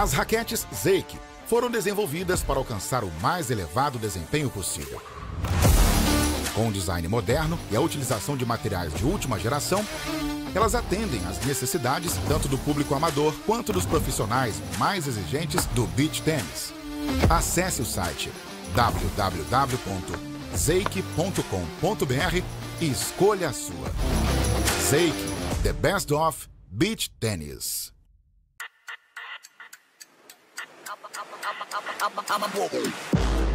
As raquetes Zake foram desenvolvidas para alcançar o mais elevado desempenho possível. Com um design moderno e a utilização de materiais de última geração, elas atendem às necessidades tanto do público amador quanto dos profissionais mais exigentes do beach tennis. Acesse o site www.zeik.com.br e escolha a sua. Zeik, the best of beach tennis. I'm a, I'm a, I'm a, I'm a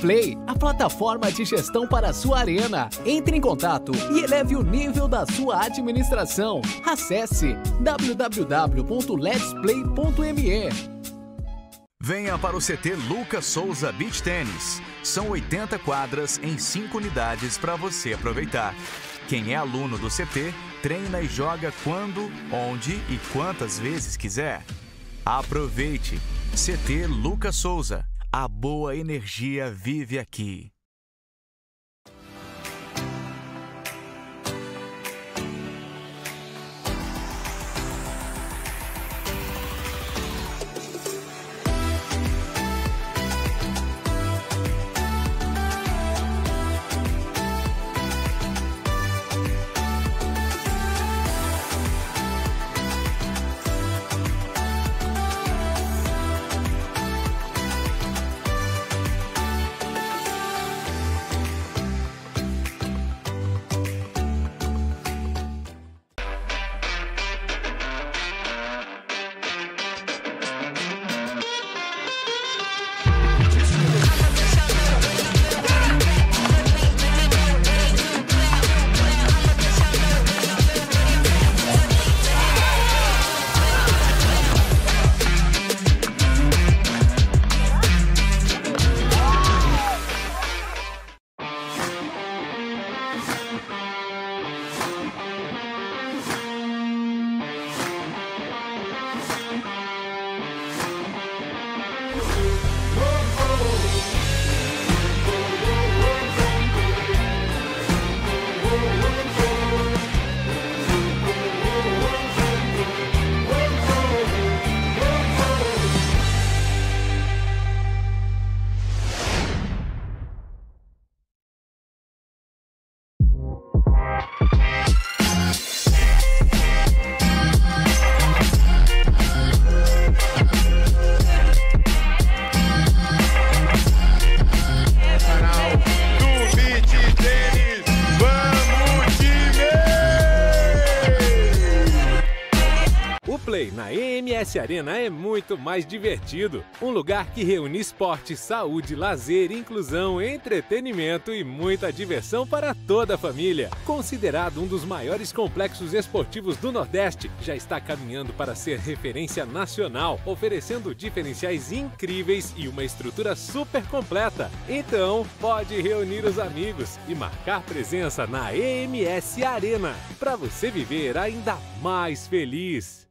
Play, a plataforma de gestão para a sua arena. Entre em contato e eleve o nível da sua administração. Acesse www.letsplay.me. Venha para o CT Lucas Souza Beach Tennis. São 80 quadras em 5 unidades para você aproveitar. Quem é aluno do CT treina e joga quando, onde e quantas vezes quiser. Aproveite. CT Lucas Souza. A boa energia vive aqui. MS Arena é muito mais divertido. Um lugar que reúne esporte, saúde, lazer, inclusão, entretenimento e muita diversão para toda a família. Considerado um dos maiores complexos esportivos do Nordeste, já está caminhando para ser referência nacional, oferecendo diferenciais incríveis e uma estrutura super completa. Então, pode reunir os amigos e marcar presença na EMS Arena para você viver ainda mais feliz.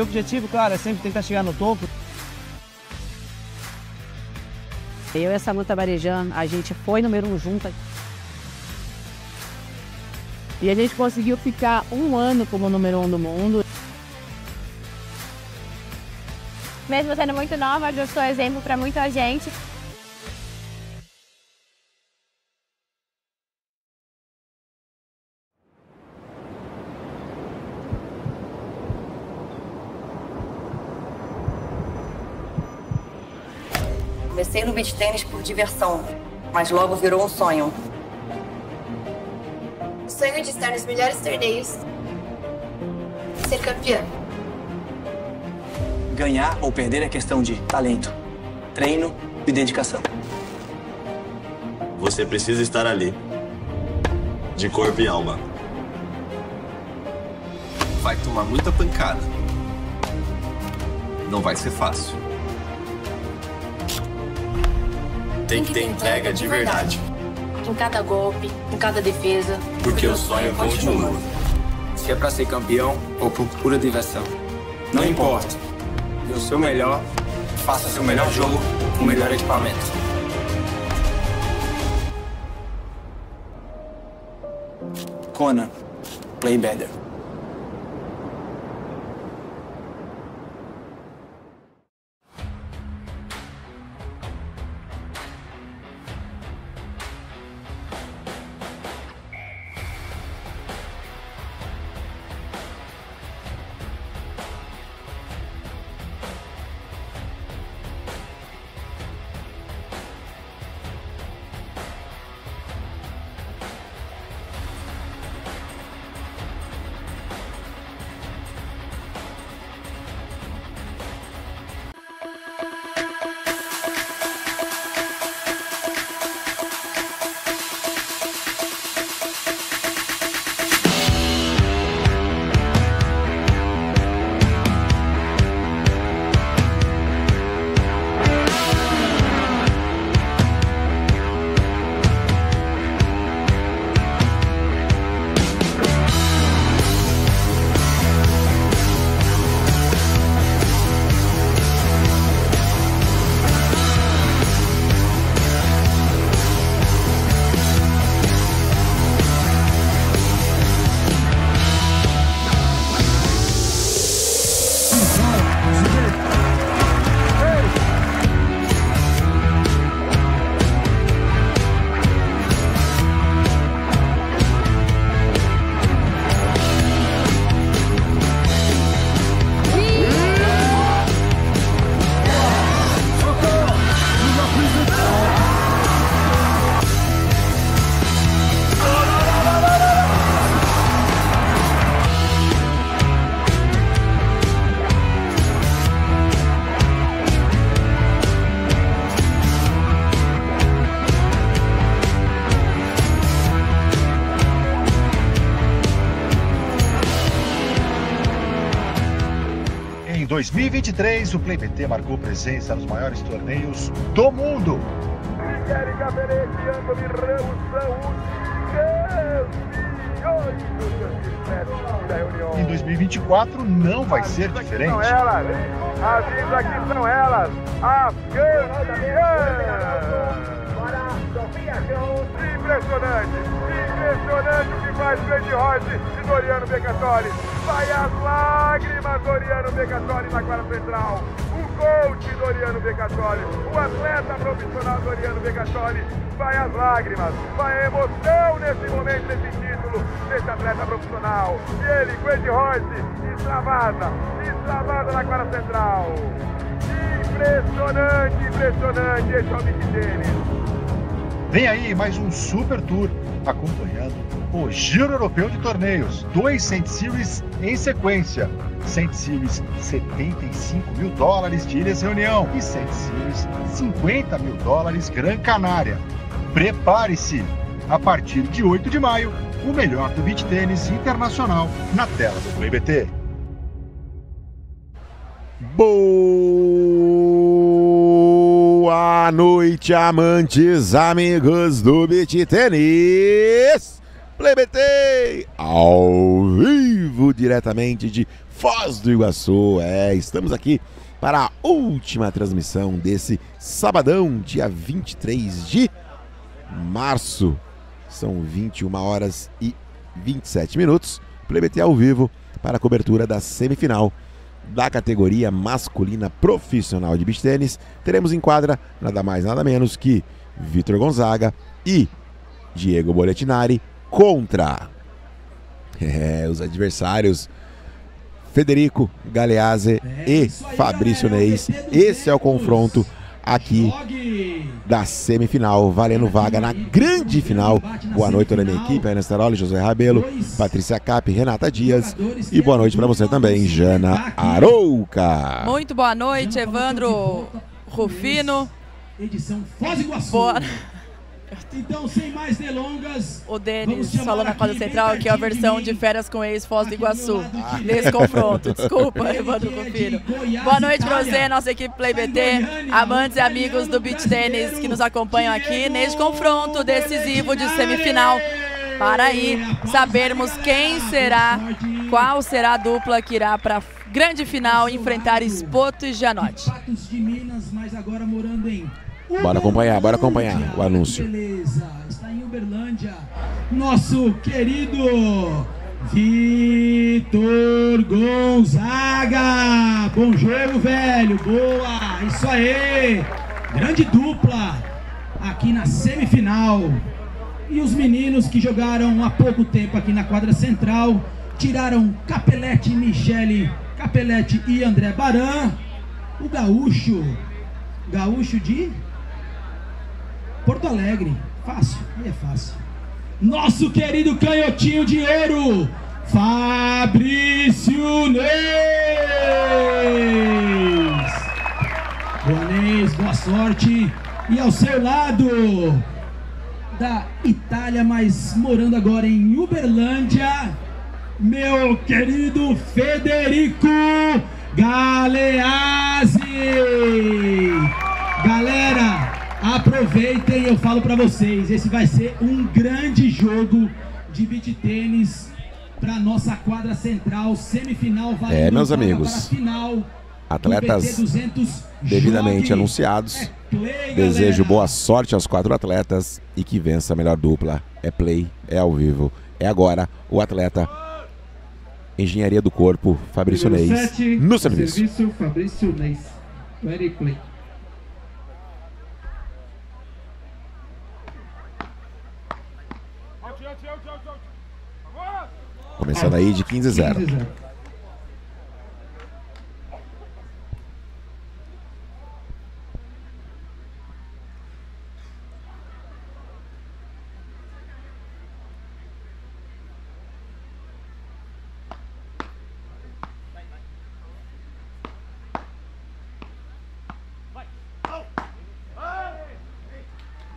E o objetivo, claro, é sempre tentar chegar no topo. Eu e a Samanta Barejan, a gente foi número um juntas. E a gente conseguiu ficar um ano como número um do mundo. Mesmo sendo muito nova, eu sou exemplo para muita gente. Comecei no beach tênis por diversão, mas logo virou um sonho. O sonho de estar nos melhores torneios. Ser campeã. Ganhar ou perder é questão de talento, treino e dedicação. Você precisa estar ali. De corpo e alma. Vai tomar muita pancada. Não vai ser fácil. Tem que ter entrega de verdade. Em cada golpe, em cada defesa. Porque o sonho continua. Se é pra ser campeão ou por pura diversão. Não importa. Dê o seu melhor, faça seu melhor jogo com o melhor equipamento. Conan, play better. 2023, o Play PT marcou presença nos maiores torneios do mundo. Em 2024 não vai ser diferente. São elas, avisa aqui são elas, as campeãs! Impressionante, impressionante o que faz Grande Roche e Doriano Becatoli. Vai as lágrimas, Doriano Becatoli na quadra central. O coach Doriano Becatoli, o atleta profissional Doriano Becatoli. Vai as lágrimas, vai a emoção nesse momento desse título, desse atleta profissional. E ele, Grande Roche, extravasa, extravasa na quadra central. Impressionante, impressionante, esse o Mickey Tênis. Vem aí mais um Super Tour acompanhando o Giro Europeu de Torneios. Dois Saint Series em sequência. Saint Series 75 mil dólares de Ilhas Reunião e Saint Series 50 mil dólares Gran Canária. Prepare-se! A partir de 8 de maio, o melhor do beach tênis internacional na tela do Play BT. Boa noite, amantes, amigos do Beat Tênis. BT ao vivo, diretamente de Foz do Iguaçu. É, estamos aqui para a última transmissão desse sabadão, dia 23 de março. São 21 horas e 27 minutos. BT ao vivo para a cobertura da semifinal da categoria masculina profissional de beach tênis. Teremos em quadra nada mais nada menos que Vitor Gonzaga e Diego Boletinari contra é, os adversários Federico Galeazzi e Fabrício Neis. Esse é o confronto aqui da semifinal, valendo vaga na grande final. Boa noite toda a minha equipe, Ana Staroli, José Rabelo, Patrícia Cap, Renata Dias e boa noite para você também, Jana Arouca. Muito boa noite, Evandro Rufino. Edição Foz Iguaçu. Boa... Então, sem mais delongas. O Denis falou na quadra central que é a versão de férias com ex Foz do Iguaçu. Nesse confronto. Desculpa, Evandro Confiro. Boa noite pra você, nossa equipe Play BT, amantes e amigos do beach tênis que nos acompanham aqui neste confronto decisivo de semifinal. Para aí sabermos quem será, qual será a dupla que irá para grande final enfrentar Espoto e Gianotti. de Minas, mas agora morando em Bora acompanhar, bora acompanhar o anúncio. Beleza. Está em Uberlândia, nosso querido Vitor Gonzaga. Bom jogo, velho. Boa. Isso aí. Grande dupla aqui na semifinal. E os meninos que jogaram há pouco tempo aqui na quadra central tiraram Capelete, Michele Capelete e André Baran. O gaúcho, gaúcho de Porto Alegre. Fácil, aí é fácil. Nosso querido canhotinho de ouro, Fabrício Neis. Boa boa sorte. E ao seu lado, da Itália, mas morando agora em Uberlândia, meu querido Federico Galeazzi. Aproveitem, eu falo para vocês, esse vai ser um grande jogo de beach tênis para nossa quadra central, semifinal valendo É, meus amigos. para a final. Atletas do BT 200 devidamente Jogue. anunciados. play, Desejo galera. boa sorte aos quatro atletas e que vença a melhor dupla. É play, é ao vivo. É agora o atleta Engenharia do Corpo, Fabrício Neis, no serviço. Serviço Fabrício Neis. Play. Começando aí de 15 a 0. 15 0.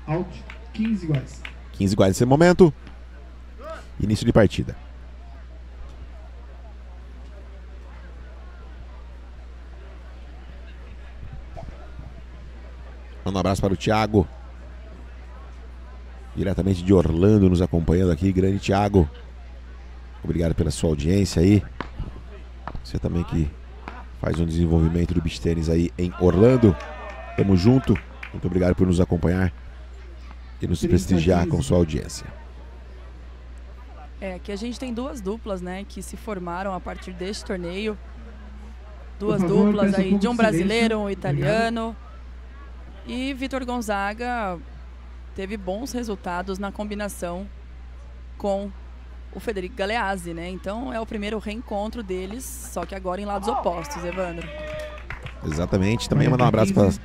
Out, 15 iguais. 15 iguais nesse momento. Início de partida. Manda um abraço para o Thiago. Diretamente de Orlando, nos acompanhando aqui. Grande Thiago. Obrigado pela sua audiência aí. Você também que faz um desenvolvimento do beach tênis aí em Orlando. Tamo junto. Muito obrigado por nos acompanhar e nos 30, prestigiar 15. com sua audiência. É, que a gente tem duas duplas, né, que se formaram a partir deste torneio. Duas favor, duplas aí, de um brasileiro, um italiano. E Vitor Gonzaga teve bons resultados na combinação com o Federico Galeazzi, né? Então é o primeiro reencontro deles, só que agora em lados opostos, Evandro. Exatamente. Também mandar um abraço para as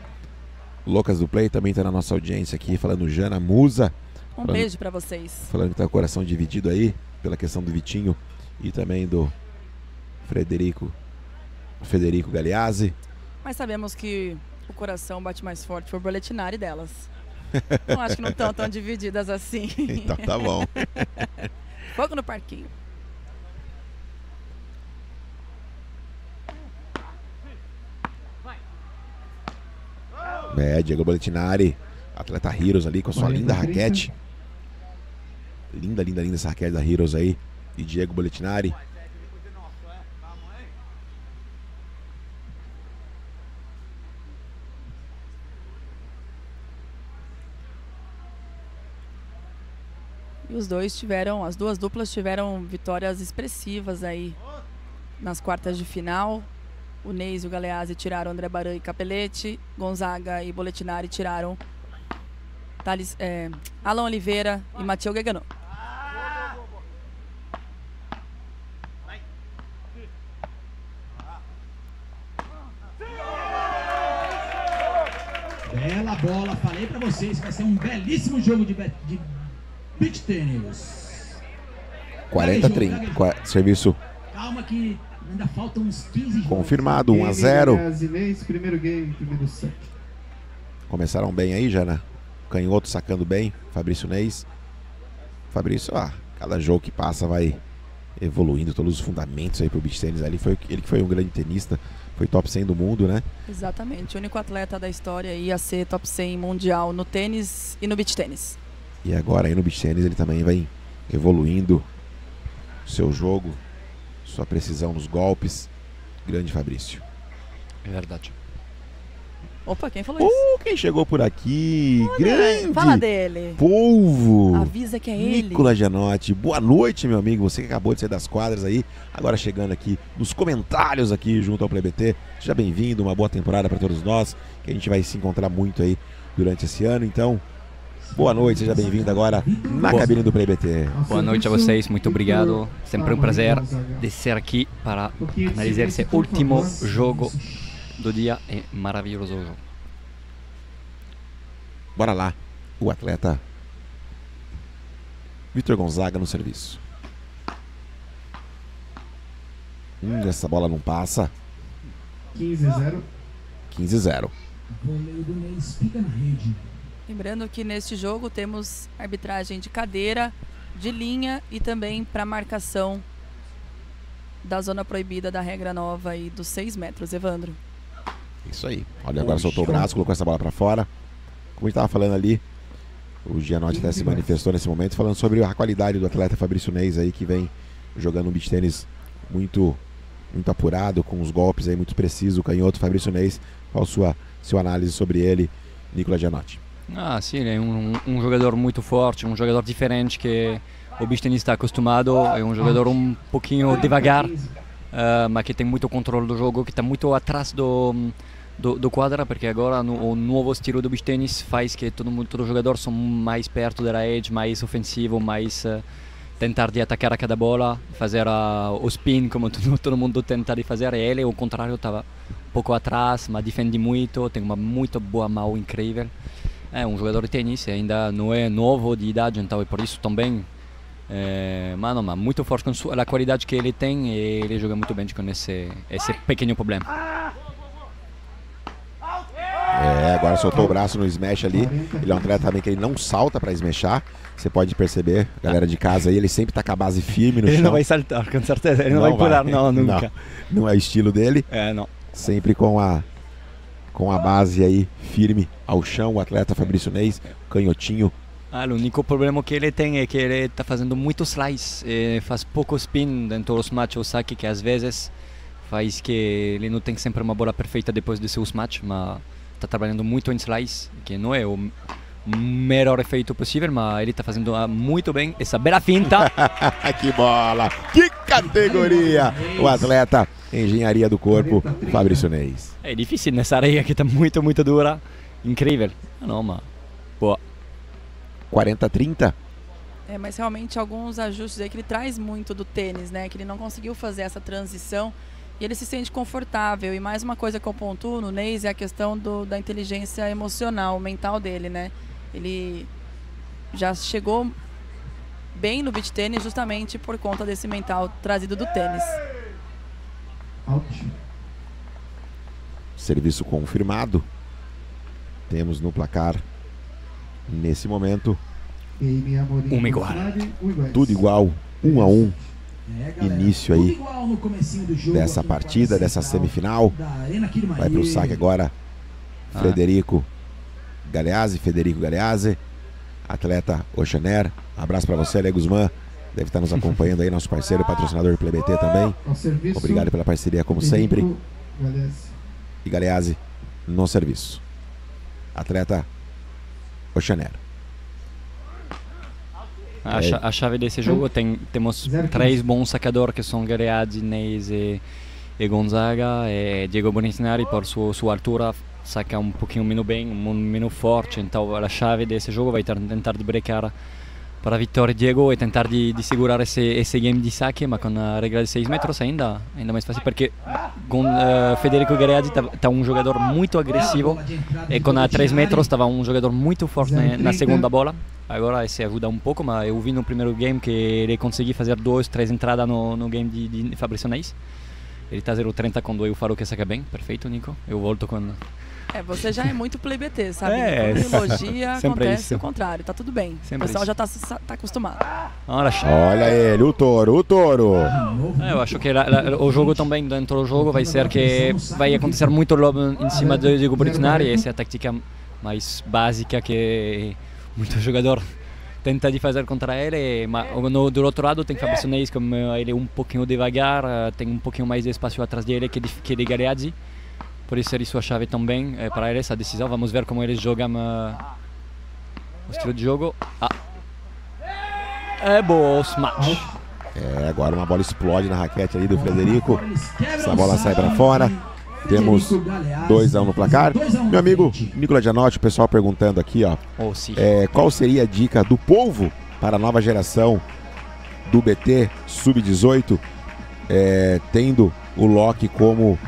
loucas do Play, também tá na nossa audiência aqui, falando Jana Musa. Um falando- beijo pra vocês. Falando que tá com o coração dividido aí, pela questão do Vitinho e também do Frederico Federico Galeazzi. Mas sabemos que o coração bate mais forte por boletinari delas. Então acho que não estão tão divididas assim. Então tá bom. Fogo no parquinho. É, Diego Boletinari, atleta Heroes ali com a sua 40, linda 30. raquete. Linda, linda, linda essa raquete da Heroes aí. E Diego Boletinari. E os dois tiveram, as duas duplas tiveram vitórias expressivas aí nas quartas de final. O Neis e o Galeazzi tiraram André Baran e Capelete. Gonzaga e Boletinari tiraram Thales, é, Alan Oliveira e Matheus Gagano. Bela bola, falei pra vocês que vai ser um belíssimo jogo de, de beach tênis. 40 30. Qua- Serviço Calma que ainda faltam uns 15 jogos. confirmado, 1 a Game 0. Galeazzi, Inês, primeiro game, primeiro set. Começaram bem aí, Jana. Canhoto sacando bem, Fabrício Neis. Fabrício, ah, cada jogo que passa vai evoluindo todos os fundamentos aí pro beach tênis ali. Foi ele que foi um grande tenista, foi top 100 do mundo, né? Exatamente, o único atleta da história aí a ser top 100 mundial no tênis e no beach tênis. E agora aí no beach tênis ele também vai evoluindo seu jogo, sua precisão nos golpes. Grande Fabrício. É verdade. Opa, quem falou isso? Uh, quem chegou por aqui? Olha, grande Fala dele. polvo. Avisa que é ele. Nicolas Gianotti, boa noite, meu amigo. Você que acabou de sair das quadras aí, agora chegando aqui nos comentários aqui junto ao PlayBT. Seja bem-vindo, uma boa temporada para todos nós, que a gente vai se encontrar muito aí durante esse ano. Então, boa noite, seja bem-vindo agora na Boa- cabine do PlayBT. Boa noite a vocês, muito obrigado. Sempre um prazer de ser aqui para analisar esse último jogo do dia. É maravilhoso jogo. Bora lá, o atleta Vitor Gonzaga no serviço. Hum, essa bola não passa. 15-0. 15-0. Voleio do Neis fica na rede. Lembrando que neste jogo temos arbitragem de cadeira, de linha e também para marcação da zona proibida da regra nova aí dos 6 metros, Evandro. Isso aí. Olha, agora soltou o braço, colocou essa bola pra fora. Como a gente tava falando ali, o Gianotti até se manifestou nesse momento falando sobre a qualidade do atleta Fabrício Neis aí, que vem jogando um beach tênis muito, muito apurado, com os golpes aí muito precisos. O canhoto Fabrício Neis, qual a sua, sua análise sobre ele, Nicolas Gianotti? Ah, sim, ele é um, um jogador muito forte, um jogador diferente que o beach tennis está acostumado. É um jogador um pouquinho devagar, ah, mas que tem muito controle do jogo, que está muito atrás do, do, do quadra, porque agora no, o novo estilo do beach faz que todo mundo, todo jogador são mais perto da edge, mais ofensivo, mais ah, tentar de atacar a cada bola, fazer ah, o spin como todo, todo mundo tenta de fazer. E ele, ao contrário, estava um pouco atrás, mas defende muito, tem uma muito boa mão incrível. É um jogador de tênis, ainda não é novo de idade, então é por isso também. É, mas não, mas muito forte com a qualidade que ele tem e ele joga muito bem com esse, esse pequeno problema. É, agora soltou o braço no smash ali. Ele é um atleta também que ele não salta pra smashar. Você pode perceber, galera de casa aí, ele sempre tá com a base firme no Ele chão. não vai saltar, com certeza. Ele não, vai pular, não, nunca. Não, não é o estilo dele. É, não. Sempre com a com a base aí firme ao chão, o atleta Fabrício Neis, canhotinho. Ah, o único problema que ele tem é que ele está fazendo muito slice, e faz pouco spin dentro dos match ou saque, que às vezes faz que ele não tem sempre uma bola perfeita depois de seus match, mas está trabalhando muito em slice, que não é o melhor efeito possível, mas ele está fazendo ah, muito bem essa bela finta. que bola! Que categoria! O atleta Engenharia do Corpo, Fabrício Neis. É difícil nessa areia que está muito, muito dura. Incrível. Ah, Não, mas boa. 40-30. É, mas realmente alguns ajustes aí que ele traz muito do tênis, né? Que ele não conseguiu fazer essa transição e ele se sente confortável. E mais uma coisa que eu pontuo no Neis é a questão do, da inteligência emocional, mental dele, né? Ele já chegou bem no beach tênis justamente por conta desse mental trazido do tênis. Serviço confirmado. Temos no placar, nesse momento. Uma igual. Tudo igual, um a um. É, galera, Início aí igual no comecinho do jogo dessa partida, dessa semifinal. Vai para o saque agora Ah. Frederico Galeazzi, Federico Galeazzi, atleta Oxaner. Abraço para você, Ale Guzmán. Deve estar nos acompanhando aí, nosso parceiro patrocinador do PlayBT também. Obrigado pela parceria, como sempre. E Galeazzi no serviço. Atleta Oxaner. A, É. a chave desse jogo tem temos três bons sacadores que são Galeazzi, Neis e, e Gonzaga. E Diego Bonisnari por sua, sua altura saca um pouquinho menos bem, menos forte. Então a chave desse jogo vai tentar de brecar para a vitória Diego e tentar de, de segurar esse, esse game de saque, mas com a regra de 6 metros ainda, ainda mais fácil, porque com eh, Federico Galeazzi está um jogador muito agressivo e com a 3 metros estava um jogador muito forte na, na segunda bola. Agora esse ajuda um pouco, mas eu vi no primeiro game que ele conseguiu fazer duas, três entradas no, no game de, de Fabrício Neis. Ele está 0,30 quando eu falo que saca bem. Perfeito, Nico. Eu volto quando... É, você já é muito play BT, sabe? É, elogia, sempre acontece isso. o contrário, tá tudo bem. Sempre o pessoal isso. já tá, tá acostumado. Olha, Olha ele, o touro, o touro. É, eu acho que la- la- o jogo também dentro do jogo vai ser que vai acontecer muito lob em cima do Diego Britinari. Essa é a tática mais básica que muito jogador tenta de fazer contra ele. Mas no, do outro lado tem Fabrício Neis, como ele é um pouquinho devagar, eh, tem um pouquinho mais de espaço atrás dele que de, que de Galeazzi. Pode ser isso a chave também é, para eles, a decisão. Vamos ver como eles jogam uh, o estilo de jogo. Ah. É bom, smash. É, agora uma bola explode na raquete ali do Frederico. Essa bola sai para fora. Temos 2x1 um no placar. Meu amigo Nicolas Gianotti, o pessoal perguntando aqui, ó. Oh. É, qual seria a dica do povo para a nova geração do BT Sub-18, é, tendo o Loki como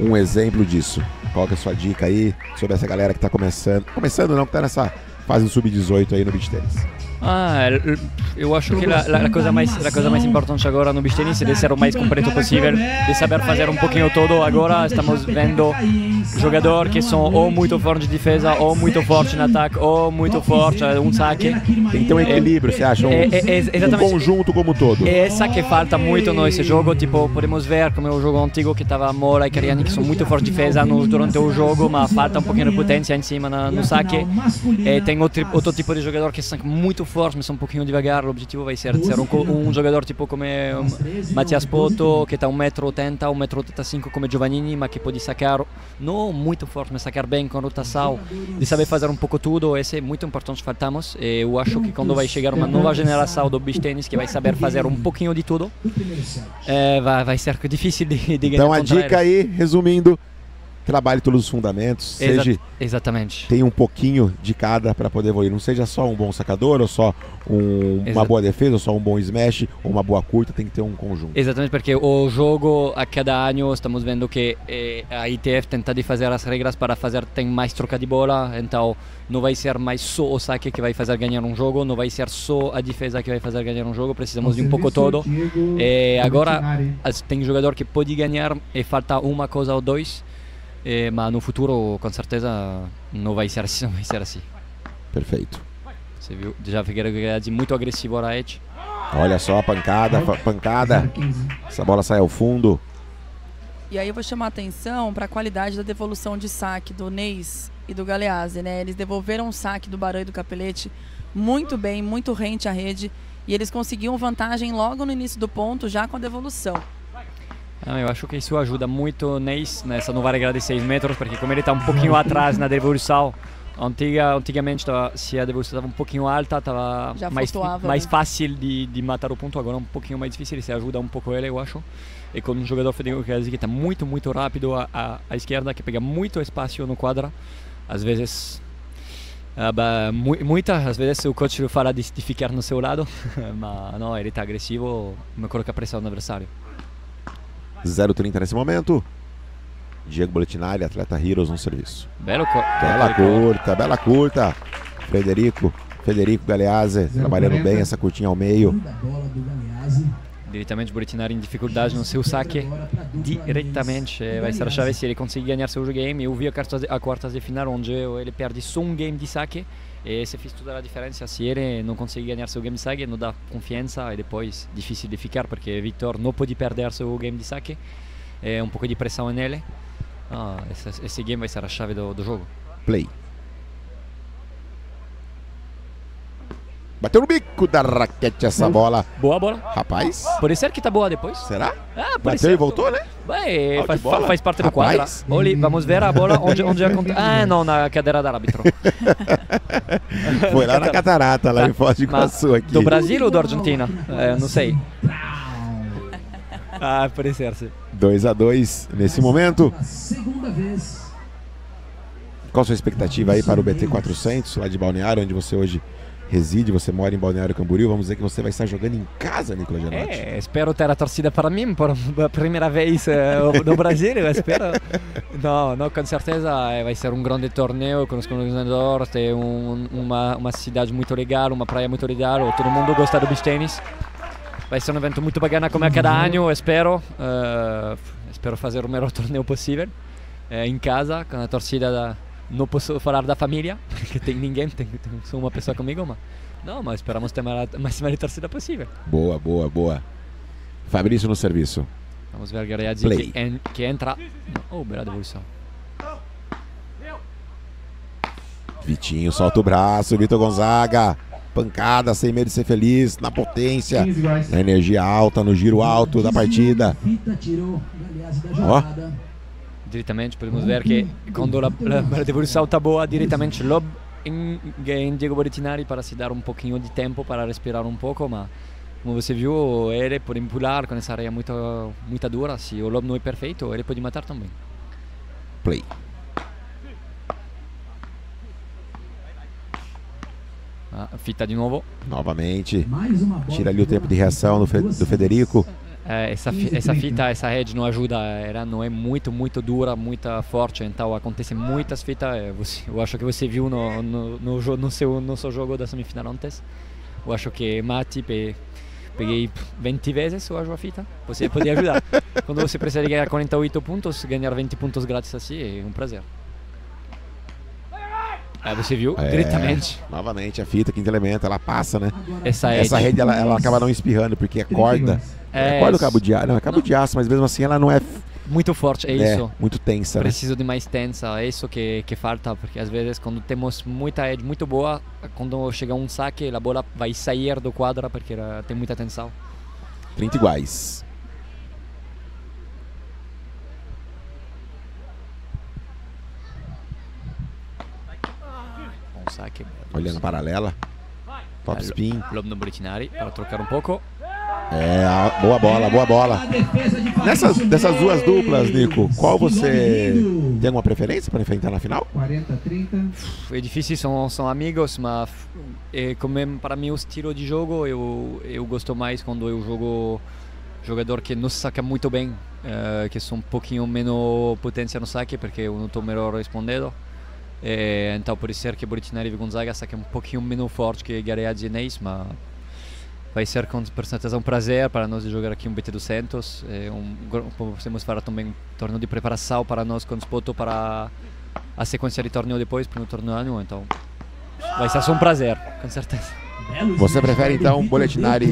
um exemplo disso? Qual que é a sua dica aí sobre essa galera que está começando, começando não, que está nessa fase do Sub-18 aí no beach tennis? Ah, eu acho que a, a, coisa mais, a coisa mais importante agora no beach tennis é de ser o mais completo possível, de saber fazer um pouquinho todo. Agora estamos vendo jogadores que são ou muito fortes de defesa, ou muito fortes no ataque, ou muito fortes um saque. Tem que ter um equilíbrio, você acha? Um, é, é, um conjunto como todo. É essa que falta muito nesse jogo. Tipo, podemos ver como é o jogo antigo que estava Mola e Cariani que são muito fortes de defesa no, durante o jogo, mas falta um pouquinho de potência em cima no, no saque. E tem outro, outro tipo de jogador que são muito fortes, mas um pouquinho devagar. O objetivo vai ser ser um, um jogador tipo como um, Mattias Poto, que está 1,80m, 1,85m como Giovannini, mas que pode sacar não muito forte, mas sacar bem com rotação, de saber fazer um pouco tudo. Esse é muito importante, faltamos. E eu acho que quando vai chegar uma nova geração do beach tennis que vai saber fazer um pouquinho de tudo, é, vai, vai ser difícil de, de ganhar. Então a dica eles. aí, resumindo, trabalhe todos os fundamentos, Exa seja exatamente. Tem um pouquinho de cada para poder evoluir. Não seja só um bom sacador, ou só um, uma boa defesa, ou só um bom smash, ou uma boa curta, tem que ter um conjunto. Exatamente, porque o jogo a cada ano estamos vendo que eh, a ITF tenta de fazer as regras para fazer tem mais troca de bola, então não vai ser mais só o saque que vai fazer ganhar um jogo, não vai ser só a defesa que vai fazer ganhar um jogo, precisamos de um pouco todo. E agora tem jogador que pode ganhar e falta uma coisa ou dois. É, mas no futuro, com certeza, não vai ser assim. Não vai ser assim. Perfeito. Você viu? Já Figueiredo muito agressivo a. Olha só a pancada, pancada. Essa bola sai ao fundo. E aí eu vou chamar a atenção para a qualidade da devolução de saque do Neis e do Galeazzi, né? Eles devolveram o saque do Barão e do Capelete muito bem, muito rente à rede. E eles conseguiam vantagem logo no início do ponto, já com a devolução. Ah, eu acho que isso ajuda muito o Neis nessa nova regra de 6 metros, porque como ele está um pouquinho atrás na devolução, antiga, antigamente tava, se a devolução estava um pouquinho alta, estava mais, mais né? fácil de, de matar o ponto, agora é um pouquinho mais difícil, isso ajuda um pouco ele, eu acho. E com um jogador Federico que está muito, muito rápido à, à, esquerda, que pega muito espaço no quadra, às vezes Uh, muitas às vezes o coach fala de, de ficar no seu lado, mas não, ele está agressivo, me coloca pressão no adversário. 0,30 nesse momento. Diego Boletinari, atleta Heroes no serviço. Belo bela curta, bela curta. Frederico, Federico Galeazzi trabalhando bem essa curtinha ao meio. Diretamente Boletinari em dificuldade no seu saque. Diretamente. Vai ser a chave se ele conseguir ganhar seu game. Eu vi a quartas, de, a quartas de final onde ele perde só um game de saque. E se fez toda a diferença. Se ele não conseguir ganhar seu game de saque, não dá confiança e depois difícil de ficar porque Vitor não pode perder seu game de saque. É um pouco de pressão nele. Ah, esse, esse, game vai ser a chave do, do jogo. Play. Bateu no bico da raquete essa bola. Boa bola. Rapaz. Pode ser que tá boa depois. Será? Ah, Bateu ser. e voltou, né? Vai, faz, faz, parte do quadro. Olha, vamos ver a bola onde, onde acontece. Ah, não, na cadeira da árbitro. Foi lá na catarata, lá em Foz de Iguaçu aqui. Do Brasil ou da Argentina? É, não sei. Ah, pode ser, sim. 2 a 2 nesse momento. Segunda vez. Qual a sua expectativa aí para o BT 400, lá de Balneário, onde você hoje reside, você mora em Balneário Camboriú, vamos dizer que você vai estar jogando em casa, Nicolas Gianotti. É, espero ter a torcida para mim por primeira vez uh, no Brasil, eu espero. não, não, com certeza vai ser um grande torneio com os organizadores, tem um, uma, uma cidade muito legal, uma praia muito legal, todo mundo gosta do beach tennis. Vai ser um evento muito bacana como é cada ano, espero. Uh, espero fazer o melhor torneio possível uh, em casa, com a torcida da não posso falar da família, porque tem ninguém, tem, tem só uma pessoa comigo, mas não, mas esperamos ter a máxima de torcida possível. Boa, boa, boa. Fabrício no serviço. Vamos ver Gariadzi que, en, que entra. Oh, bela devolução. Vitinho solta o braço, Vitor Gonzaga. Pancada, sem medo de ser feliz, na potência, na energia alta, no giro alto da partida. Ó. diretamente podemos ver que quando a, a devolução está boa, diretamente lob em, em Diego Borettinari para se dar um pouquinho de tempo para respirar um pouco, mas como você viu, ele pode pular com essa areia muito, muito dura, se o lob não é perfeito, ele pode matar também. Play. Ah, fita de novo. Novamente. Tira ali o tempo de reação do, Fe- do Federico. É, essa, fi- essa fita, essa rede não ajuda, ela não é muito, muito dura, muito forte, então acontece muitas fitas. é, você- eu acho que você viu no, no, no, no seu no seu jogo da semifinal antes. Eu acho que Mati pe, peguei 20 vezes eu acho a fita. Você pode ajudar. Quando você precisa ganhar 48 pontos, ganhar 20 pontos grátis assim é um prazer. É, você viu É, diretamente. Novamente a fita, quinto elemento, ela passa, né? Essa Essa rede. rede ela, ela acaba não espirrando, porque é corda. É, É, corda ou cabo de aço? Não, é cabo de aço, mas mesmo assim ela não é. Muito forte, é, É, isso. muito tensa, né? Preciso de mais tensa, é isso que, que falta, porque às vezes quando temos muita edge muito boa, quando chega um saque, a bola vai sair do quadro porque tem muita tensão. 30 iguais. Bom saque. Olhando paralela. Top spin. Lob no Britinari para trocar um pouco. É, a- boa bola, boa bola. Nessas, dessas duas duplas, Nico, qual você tem alguma preferência para enfrentar na final? 40, 30. É difícil, são, são amigos, mas é, como é, para mim o estilo de jogo, eu, eu gosto mais quando eu jogo jogador que não saca muito bem, eh, que são um pouquinho menos potência no saque, porque eu não estou melhor respondendo. Eh, então pode ser que Boritinari e Gonzaga saquem um pouquinho menos forte que Garead e Neis, mas vai ser com certeza um prazer para nós jogar aqui um BT200. É um, podemos fazer também um torneio de preparação para nós com Spoto para a sequência de torneio depois, para o torneio ano, então vai ser só um prazer, com certeza. Você prefere então Boletinari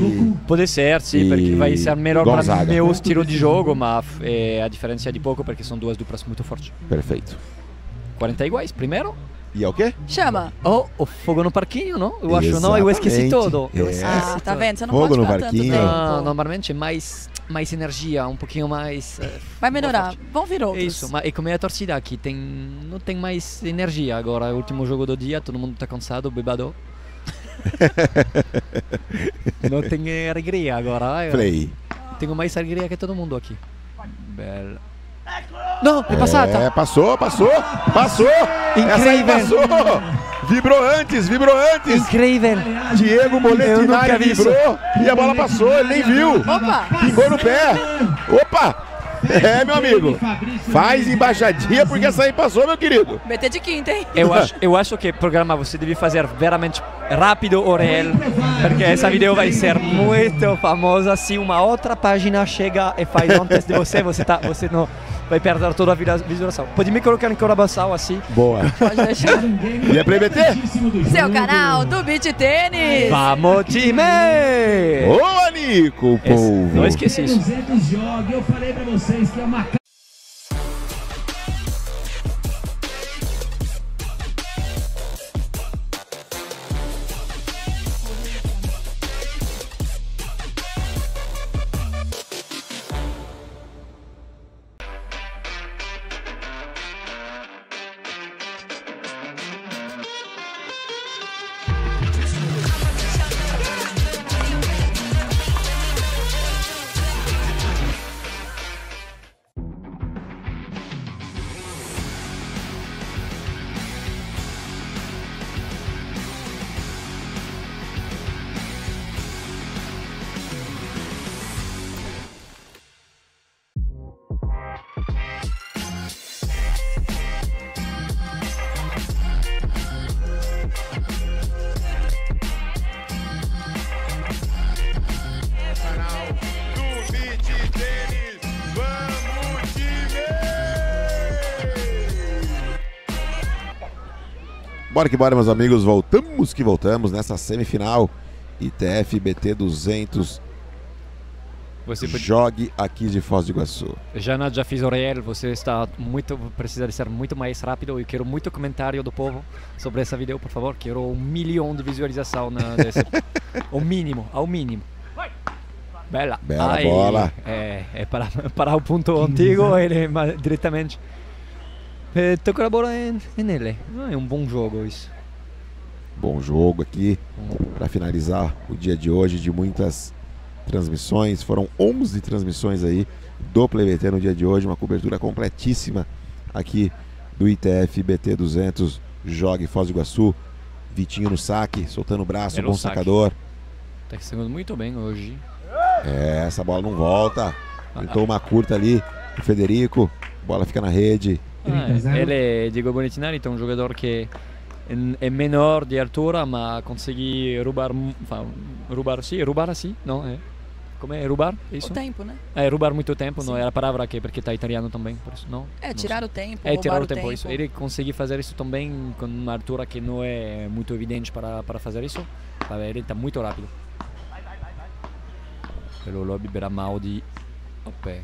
Pode ser, sim, porque vai ser melhor para meu estilo de jogo, mas é, a diferença é de pouco porque são duas duplas muito fortes. Perfeito. 40 iguais, primeiro. E é o quê? Chama. Oh, o fogo no parquinho, não? Eu acho, não, eu esqueci. Eu É. esqueci Ah, tá vendo? Você não Fogo pode no ficar tanto barquinho. tempo. Não, normalmente é mais, mais energia, um pouquinho mais. eh, Vai melhorar. Vão vir outros. Isso, mas e como é a torcida aqui, tem, não tem mais energia agora. É o último jogo do dia, todo mundo está cansado, bebado. não tem alegria agora. eu Play. Tenho mais alegria que todo mundo aqui. Bela. Não, é passada. É, passou, passou, passou. Essa aí Incrível. passou. Vibrou antes, vibrou antes. Incrível. Diego Boletinari vibrou e a bola passou, ele nem viu. Opa! Pingou no pé. Opa! É, meu amigo. Faz embaixadinha porque essa aí passou, meu querido. BT de quinta, hein? Eu acho, eu acho que o programa você deve fazer veramente rápido o real, porque essa vídeo vai ser muito famosa. Se uma outra página chega e faz antes de você, você, tá, você não vai perder toda a visualização. Pode me colocar em colaboração assim? Boa. Pode deixar. E é Play BT? Seu canal do Beat Tênis. Vamos, time! Ô, Nico, Esse- povo. não esqueci isso. 200 jogos, eu falei pra vocês que é uma Bora que bora, meus amigos. Voltamos que voltamos nessa semifinal. ITF BT 200. Você pode- Jogue aqui de Foz do Iguaçu. Jana já fiz o real, você está muito precisa de ser muito mais rápido. Eu quero muito comentário do povo sobre essa vídeo, por favor. Quero um milhão de visualização na desse. o mínimo, ao mínimo. Bella. Bela Aí, bola. É, é para, para o ponto antigo, ele diretamente. É, toca a bola em, em ele. Ah, É um bom jogo isso. Bom jogo aqui para finalizar o dia de hoje de muitas transmissões. Foram 11 transmissões aí do Play BT no dia de hoje, uma cobertura completíssima aqui do ITF BT 200 Jogue Foz do Iguaçu. Vitinho no saque, soltando o braço, bom saque. sacador. Tá seguindo muito bem hoje. É, essa bola não volta. Tentou uma curta ali o Federico. Bola fica na rede. Ah, ele, Diego Bonitinari, é um jogador que é- é menor de altura, mas consegue roubar, roubar sim, roubar assim, não é? Como é roubar? É Isso? O tempo, né? É, roubar muito tempo, não Sim. era a palavra que porque tá italiano também, por isso não. É, não tirar sei. o tempo, É tirar o o tempo, isso. tempo. Ele consegue fazer isso também com uma altura que não é muito evidente para para fazer isso. Tá, Ele está muito rápido. Pelo lobby Beramaldi ao pé.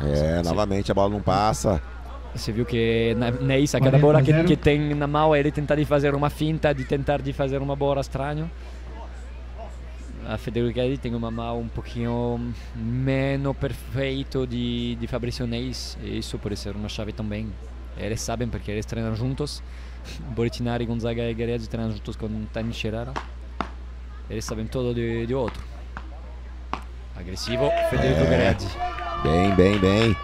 É, novamente a bola não passa. Você viu que na, Neis, a cada bola que, que tem na mão, ele tenta de fazer uma finta, de tentar de fazer uma bola estranha. A Federico Guedes tem uma mão um pouquinho menos perfeito de, de Fabrício Neis, e isso pode ser uma chave também. Eles sabem porque eles treinam juntos. Boritinari, Gonzaga e Guerreiro treinam juntos com Tani Scherara. Eles sabem tudo de, de outro. Agressivo, Federico É. Guerreiro. Bem, bem, bem.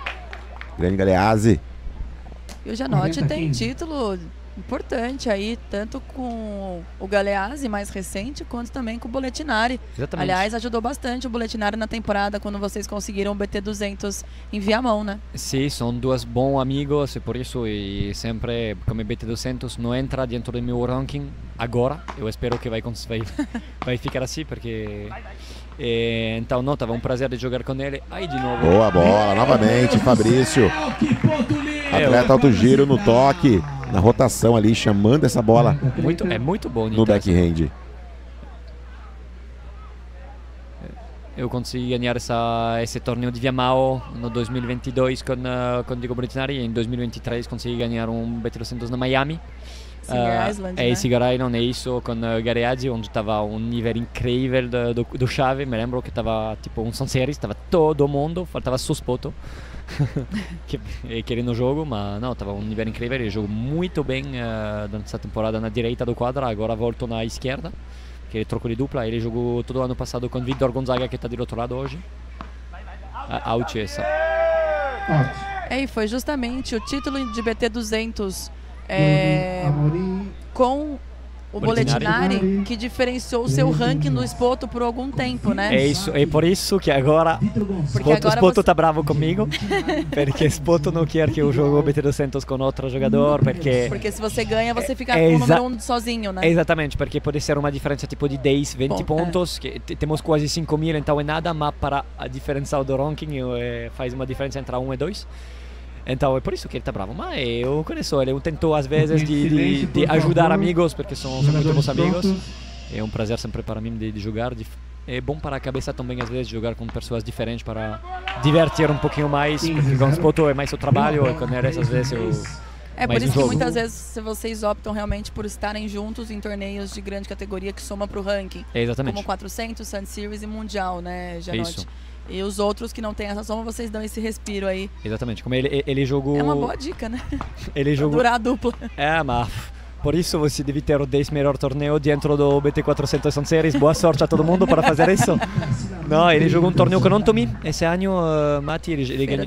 Grande Galeazzi. E o Janotti 40 tem 15. título importante aí, tanto com o Galeazzi mais recente, quanto também com o Boletinari. Exatamente. Aliás, ajudou bastante o Boletinari na temporada quando vocês conseguiram o BT200 em Viamão, né? Sim, são dois bons amigos e por isso e sempre como BT200 não entra dentro do meu ranking agora. Eu espero que vai, vai, vai ficar assim porque eh, então não, tava um prazer de jogar com ele. Aí de novo. Boa bola, novamente, Fabrício. É, Atleta alto giro no toque, na rotação ali, chamando essa bola Muito, é muito bom no backhand. Eu consegui ganhar essa, esse torneio de Viamão no 2022 com, uh, com Diego Britinari e em 2023 consegui ganhar um BT200 na Miami. Singer Ah, Island, é né? Singer Island, é isso, com uh, Gareazzi, onde estava um nível incrível do, do, do chave. Me lembro que estava tipo um São Series, estava todo mundo, faltava só Spoto que, eh, que ele no jogo, mas não, estava um nível incrível. Ele jogou muito bem uh, nessa temporada na direita do quadro, agora voltou na esquerda, que ele trocou de dupla. Ele jogou todo ano passado com Victor Gonzaga, que está do outro lado hoje. A out essa. É, e foi justamente o título de BT200 é, com o Boletinari. Boletinari que diferenciou o seu ranking no Spoto por algum tempo, né? É isso, é por isso que agora Spoto, agora Spoto você- tá bravo comigo, porque Spoto não quer que eu jogue BT200 com outro jogador, porque... Porque se você ganha, você fica É com o número um sozinho, né? Exatamente, porque pode ser uma diferença tipo de 10, 20 Bom, é. pontos, que te- temos quase 5 mil, então é nada, mas para a diferença do ranking eh, faz uma diferença entre 1 e 2. Então é por isso que ele tá bravo, mas eu conheço ele, eu tento às vezes de, de, de ajudar amigos, porque são, são muito bons amigos. É um prazer sempre para mim de, de jogar. de- é bom para a cabeça também, às vezes, jogar com pessoas diferentes para divertir um pouquinho mais, porque com Spoto é mais o trabalho, e com eles às vezes eu... É por isso um que muitas vezes se vocês optam realmente por estarem juntos em torneios de grande categoria que soma para o ranking. É, exatamente. Como 400, Sun Series e Mundial, né, Janotti? Isso. E os outros que não têm essa soma, vocês dão esse respiro aí. Exatamente, como ele, ele jogou... É uma boa dica, né? Ele jogou... durar a dupla. É, mas por isso você deve ter o 10 melhor torneio dentro do BT400 Sun Series. Boa sorte a todo mundo para fazer isso. Não, ele jogou um torneio com Antomi esse ano, uh, Mati. Ele, ganhou.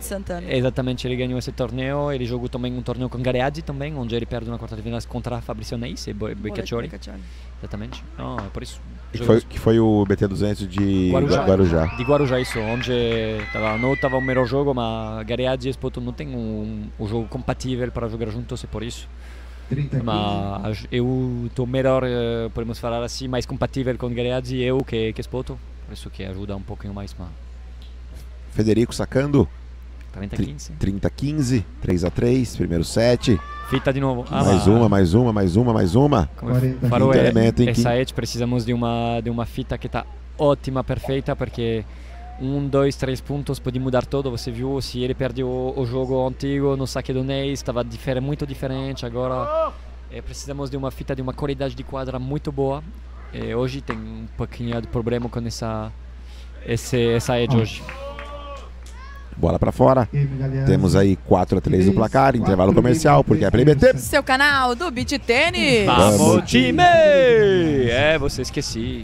Exatamente, ele ganhou esse torneio. Ele jogou também um torneio com Gareazzi também, onde ele perde na quarta de final contra Fabrizio Neis e Bo-. Boicaccioli. Exatamente. Não, é por isso. Que foi, que foi o BT200 de Guarujá. Guarujá. De Guarujá, isso. Onde tava, não estava o melhor jogo, mas Gareazzi e Spoto não tem um, um jogo compatível para jogar juntos, e por isso. 30 Mas eu estou melhor, eh, podemos falar assim, mais compatível com Gareazzi e eu que, que Spoto. Por isso que ajuda um pouquinho mais. Mas Federico sacando. 30-15. 30-15, 3x3, primeiro set. Fita de novo. Ah, mais uma, mais uma, mais uma, mais uma. Falou, é, elemento, hein? essa edge precisamos de uma, de uma fita que está ótima, perfeita, porque um, dois, três pontos pode mudar tudo. Você viu se ele perdeu o, o jogo antigo no saque do Ney, estava difer muito diferente. Agora eh, precisamos de uma fita de uma qualidade de quadra muito boa. Eh, hoje tem um pouquinho de problema com essa esse, essa é de hoje. Bola pra fora. Temos aí 4 a 3 no placar, intervalo comercial, porque é Play BT. Seu canal do Beat Tênis. Vamos, time! É, você esqueci.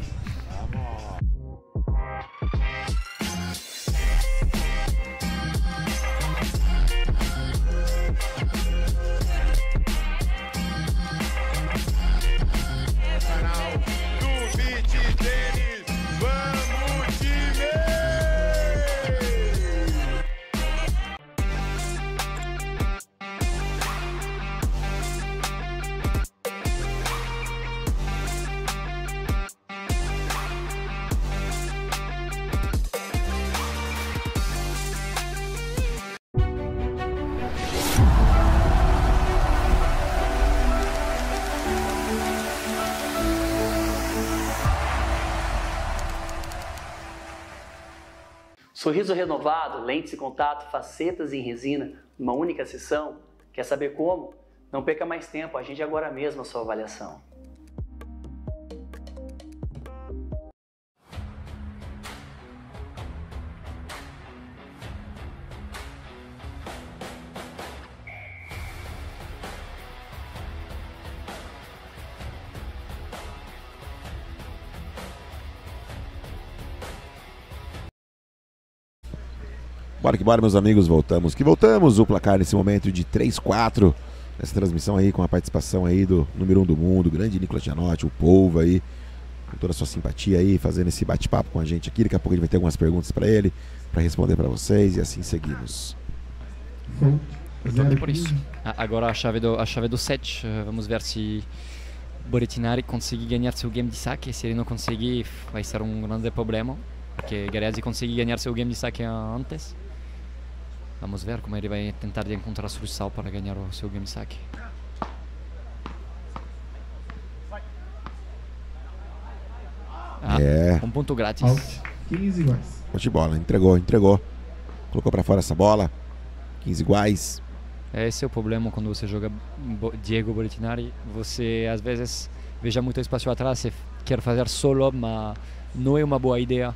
Sorriso renovado, lentes e contato, facetas em resina, numa única sessão. Quer saber como? Não perca mais tempo, agende agora mesmo a sua avaliação. Bora que bora, meus amigos, voltamos que voltamos. O placar nesse momento de 3-4. Essa transmissão aí com a participação aí do número 1 um do mundo, grande Nicolas Gianotti, o povo aí, com toda a sua simpatia aí, fazendo esse bate-papo com a gente aqui. Daqui a pouco a gente vai ter algumas perguntas para ele, para responder para vocês e assim seguimos. Aqui por isso. Agora a chave do, a chave do set. eh, Vamos ver se Boretinari consegue ganhar seu game de saque. Se ele não conseguir, vai ser um grande problema. Porque Garezi consegue ganhar seu game de saque antes. Vamos ver como ele vai tentar de encontrar a solução para ganhar o seu game saque. Ah, É. Um ponto grátis. Out. 15 iguais. Monte de bola, entregou, entregou. Colocou para fora essa bola. 15 iguais. Esse é o problema quando você joga Diego Boletinari. Você às vezes veja muito espaço atrás, você quer fazer solo, mas não é uma boa ideia.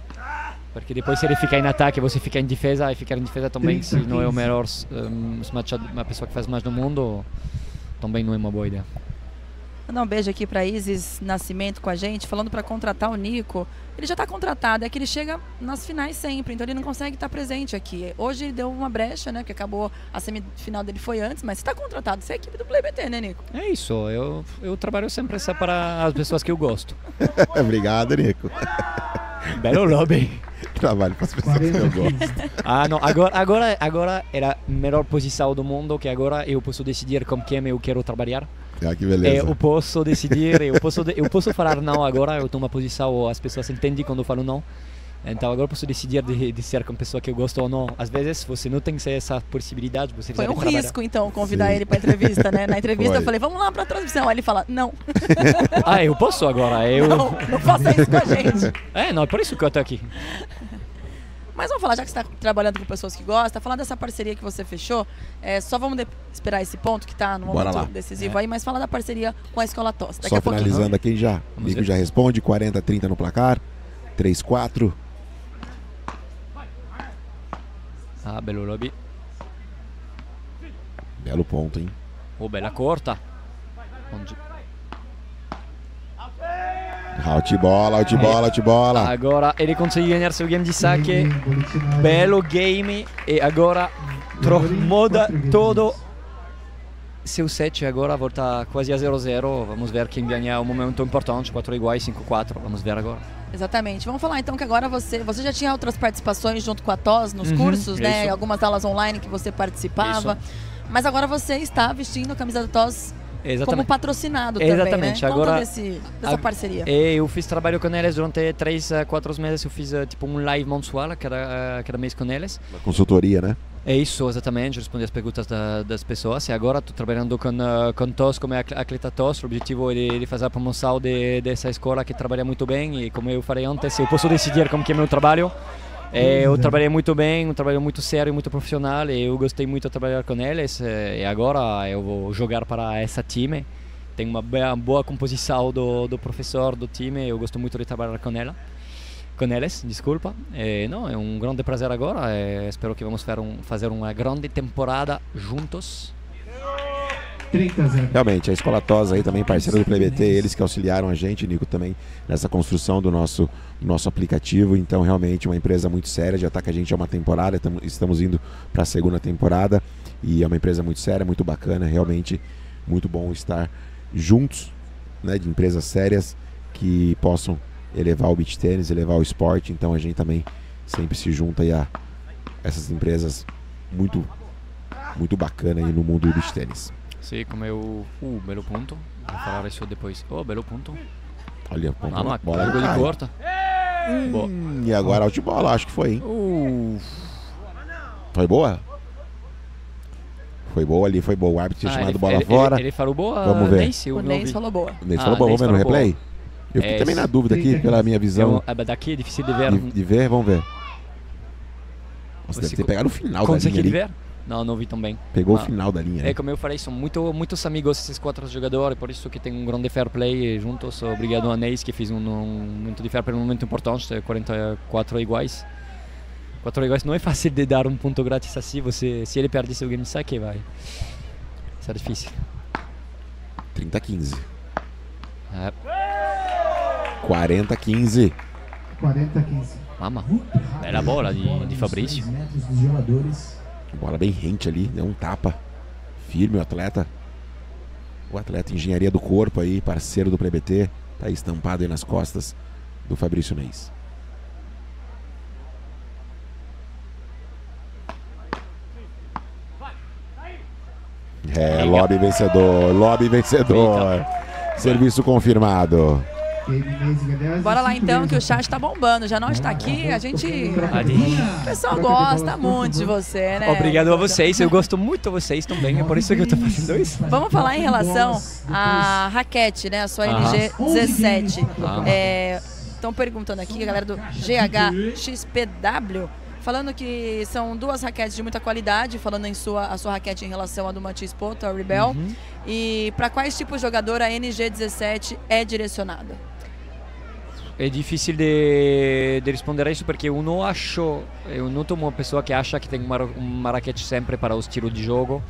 Porque depois se ele ficar em ataque, você fica em defesa, e ficar em defesa também, se não é o melhor um, smatchado- uma pessoa que faz mais no mundo, também não é uma boa ideia. Mandar um beijo aqui para Isis Nascimento com a gente, falando para contratar o Nico. Ele já está contratado, é que ele chega nas finais sempre, então ele não consegue estar presente aqui. Hoje ele deu uma brecha, né? Que acabou a semifinal dele foi antes, mas você está contratado, você é a equipe do Play BT, né, Nico? É isso, eu, eu trabalho sempre só para as pessoas que eu gosto. Obrigado, Nico. Belo lobby. Trabalho para as pessoas que eu gosto. Ah, não, agora, agora, agora era a melhor posição do mundo, que agora eu posso decidir com quem eu quero trabalhar. Ah, que beleza. Eu posso decidir, eu posso, eu posso falar não agora, eu estou numa posição, as pessoas entendem quando eu falo não. Então agora eu posso decidir de, de ser com a pessoa que eu gosto ou não. Às vezes você não tem essa possibilidade, você Foi um trabalhar. risco, então, convidar Sim. ele para entrevista, né? Na entrevista Foi. eu falei, vamos lá para a transmissão. Aí ele fala, não. Ah, eu posso agora, eu... Não, não faça isso com a gente. É, não, é por isso que eu estou aqui. Mas vamos falar, já que você está trabalhando com pessoas que gostam, falar dessa parceria que você fechou. É, só vamos de- esperar esse ponto que está no momento lá. decisivo aí, mas fala da parceria com a Escola TOS. Daqui Só a pouquinho. finalizando aqui já. Nico já responde, 40 30 no placar. 3 Ah, belo lobby. Belo ponto, hein? Oh, bella corta. Onde- Out bola, out bola, out bola. Agora ele consegue ganhar seu game de saque. Belo game. E agora muda todo seu set. Agora volta quase a 0-0. Vamos ver quem ganha um momento importante. 4 iguais, 5-4. Vamos ver agora. Exatamente. Vamos falar então que agora você, você já tinha outras participações junto com a TOS nos Uhum, cursos, né? isso. Algumas aulas online que você participava. Mas agora você está vestindo a camisa da TOS como Exatamente. patrocinado também, Exatamente. né? Agora, desse, dessa a- parceria. E eu fiz trabalho com eles durante 3 a 4 meses. Eu fiz eh, tipo um live mensual cada, cada mês com eles. Consultoria, né? É isso, exatamente, responder as perguntas da- das pessoas. E agora estou trabalhando com, uh, com TOS como atle- atleta TOS. O objetivo é de, de fazer a promoção de, dessa escola que trabalha muito bem. E como eu falei antes, eu posso decidir como que é meu trabalho. É, eu trabalhei muito bem, um trabalho muito sério, muito profissional. E eu gostei muito de trabalhar com eles. eh, E agora eu vou jogar para essa time. Tem uma boa, composição do, do professor, do time. Eu gosto muito de trabalhar com ela eles, desculpa. E, não, é um grande prazer agora. E espero que vamos fazer, um, fazer uma grande temporada juntos. 30 0. Realmente, a Escola Tosa aí também, parceira do PlayBT, eles que auxiliaram a gente, Nico, também nessa construção do nosso, do nosso aplicativo. Então, realmente, uma empresa muito séria, já está com a gente há uma temporada, tamo, estamos indo para a segunda temporada. E é uma empresa muito séria, muito bacana, realmente muito bom estar juntos, né, de empresas sérias que possam elevar o beach tênis, elevar o esporte. Então, a gente também sempre se junta aí a essas empresas muito, muito bacana aí no mundo do beach tênis. Sim, como eu. Uh, belo ponto. Vou falar isso depois. Oh, belo ponto. Olha, ponto Ah, bola. de Ai. corta. Hum, e agora out bola, acho que foi, hein? Uh, Foi boa? Foi boa ali, foi boa. O árbitro tinha Ah, chamado ele- bola ele- fora. ele- ele falou boa, Vamos ver. Eu O vi. falou boa. O Neyce Ah, falou boa, vamos ver no replay? boa. Eu fiquei É, também na dúvida aqui, pela minha visão Eu, é, daqui é difícil de ver. de, de ver, vamos ver. Nossa, deve Você ter co- pegado o final da linha ver? Não, não vi também. Pegou o Ah, final da linha, né? É como eu falei, são muito, muitos amigos esses quatro jogadores, por isso que tem um grande fair play juntos. Obrigado a Neis, que fez um, um momento de fair play, um momento importante, 44 iguais. 4 iguais não é fácil de dar um ponto grátis assim, você, se ele perde seu game saque, vai. Isso é difícil. 30 a 15. É, 40 a 15. 40 a 15. mama. Bela bola de, de Fabrício. Bola bem rente ali, deu um tapa. Firme o atleta. O atleta Engenharia do Corpo aí, parceiro do PlayBT. Tá aí estampado aí nas costas do Fabrício Neis. É, lobby vencedor, lobby vencedor. Serviço confirmado. Bora lá então, que o chat tá bombando. Já não está aqui, a gente. O pessoal gosta muito de você, né? Obrigado a vocês, eu gosto muito de vocês também, é por isso que eu tô fazendo isso. Vamos falar em relação à raquete, né? A sua. LG17. Ah. Estão perguntando aqui, a galera do GHXPW, falando que são duas raquetes de muita qualidade, falando em sua, a sua raquete em relação à do Matisse Poto, a Rebel. Uhum. E para quais tipos de jogador a NG17 é direcionada? É difícil de, de responder a isso porque eu não acho, eu não sou uma pessoa que acha que tem uma, uma raquete sempre para o estilo de jogo,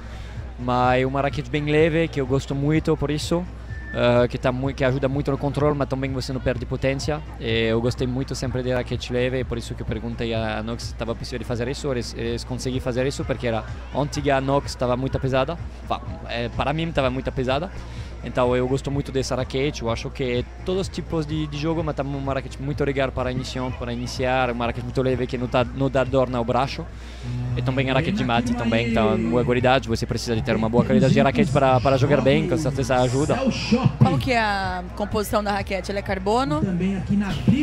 mas é uma raquete bem leve que eu gosto muito por isso, eh, que, tá que ajuda muito no controle, mas também você não perde potência. E eu gostei muito sempre de raquete leve, por isso que eu perguntei a Nox se estava possível de fazer isso. Eles, eles conseguiram fazer isso porque era a antiga Nox estava muito pesada, eh, para mim estava muito pesada. Então eu gosto muito dessa raquete, eu acho que todos os tipos de, de jogo, mas também uma raquete muito legal para iniciante, para iniciar, uma raquete muito leve que não, tá, não dá dor no braço. E também a raquete de mate também, então boa qualidade, você precisa de ter uma boa qualidade de raquete para, para jogar bem, com certeza ajuda. Qual que é a composição da raquete? Ela é carbono?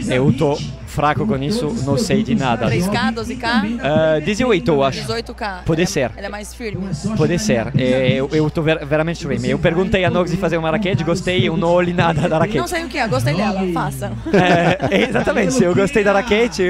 Eu tô fraco com isso, não sei de nada. 3K, 12K? Ah, 18 eu acho. 18K. Pode é- ser. Ela é mais firme. Pode ser. É, eu, eu tô ver, veramente firme. Eu perguntei a Nox de fazer uma raquete, gostei, eu não olhei nada da raquete. Não sei o que é, gostei dela, faça. É, exatamente, se eu gostei da raquete,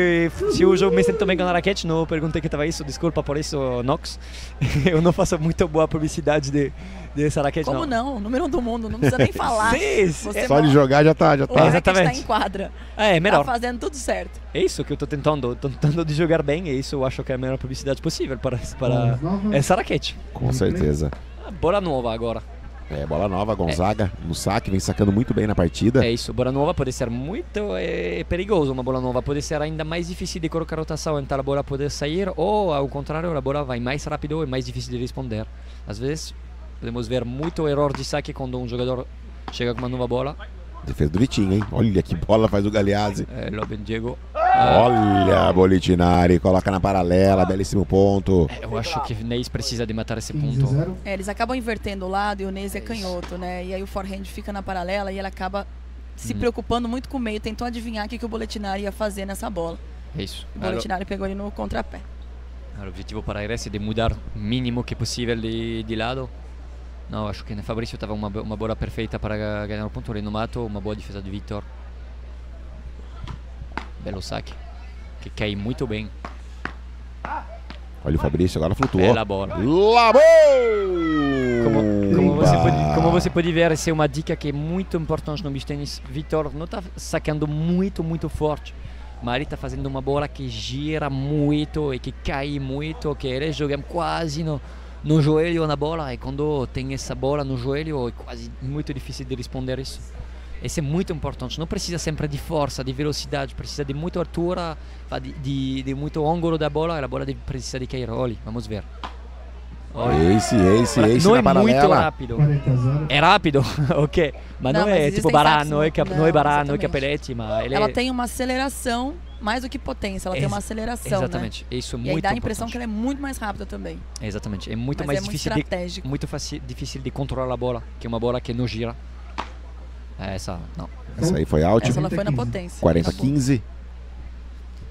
se eu me sinto bem com a raquete, não perguntei que estava isso, desculpa por isso, Nox. Eu não faço muito boa publicidade de, dessa raquete, Como não. não? Número um do mundo, não precisa nem falar. Sim, Você Só de jogar já tá, já tá. cara Exatamente. está em quadra. É, melhor. Tá fazendo tudo certo. É isso que eu tô tentando, tô tentando de jogar bem, e isso eu acho que é a melhor publicidade possível para, para essa raquete. Com certeza. Ah, Bola nova agora. É, bola nova, Gonzaga no saque, vem sacando muito bem na partida. É isso, bola nova pode ser muito é, perigoso, uma bola nova pode ser ainda mais difícil de colocar rotação, então a bola pode sair, ou ao contrário, a bola vai mais rápido e mais difícil de responder. Às vezes, podemos ver muito erro de saque quando um jogador chega com uma nova bola. Defesa do Vitinho, hein? Olha que bola faz o Galeazzi. É, Loben Diego. Olha, Bolitinari, coloca na paralela, belíssimo ponto. Eu acho que Neis precisa de matar esse ponto. É, eles acabam invertendo o lado e o Neis é canhoto, né? E aí o forehand fica na paralela e ele acaba se Hum. preocupando muito com o meio. Tentou adivinhar o que, que o Boletinário ia fazer nessa bola. É isso. O Boletinário pegou ele no contrapé. O objetivo para ele é de mudar o mínimo que possível de, de lado. Não, acho que Fabrício estava uma, uma bola perfeita para ga- ganhar o ponto. Matou, uma boa defesa de Victor. Belo saque. Que cai muito bem. Olha o Fabrício, agora flutuou. Bela bola. Labou! Como, como, você pode, como você pode ver, essa é uma dica que é muito importante no beach tennis. Vitor não está sacando muito, muito forte. ma ele está fazendo uma bola que gira muito e que cai muito, que ele joga quase no, no joelho na bola e quando tem essa bola no joelho é quase muito difícil de responder isso. Isso é muito importante. Não precisa sempre de força, de velocidade, precisa de muita altura, de, de, de muito ângulo da bola e a bola precisa de cair. Olha, vamos ver. Ace, ace, ace não na é paralela. muito rápido. É rápido, ok. Mas não, Não, mas é tipo Bará, saques não é, não, não é Bará, não é. Capelletti, mas ele Ela é... tem uma aceleração mais do que potência, ela tem Ex- uma aceleração, exatamente. né? Isso é E aí muito dá a impressão importante. que ela é muito mais rápida também. Exatamente, é muito Mas mais é muito difícil, de, estratégico. muito faci- difícil de controlar a bola, que é uma bola que não gira. É Essa, não. Essa aí foi out. Essa ela foi na potência. 40 Acabou. 15.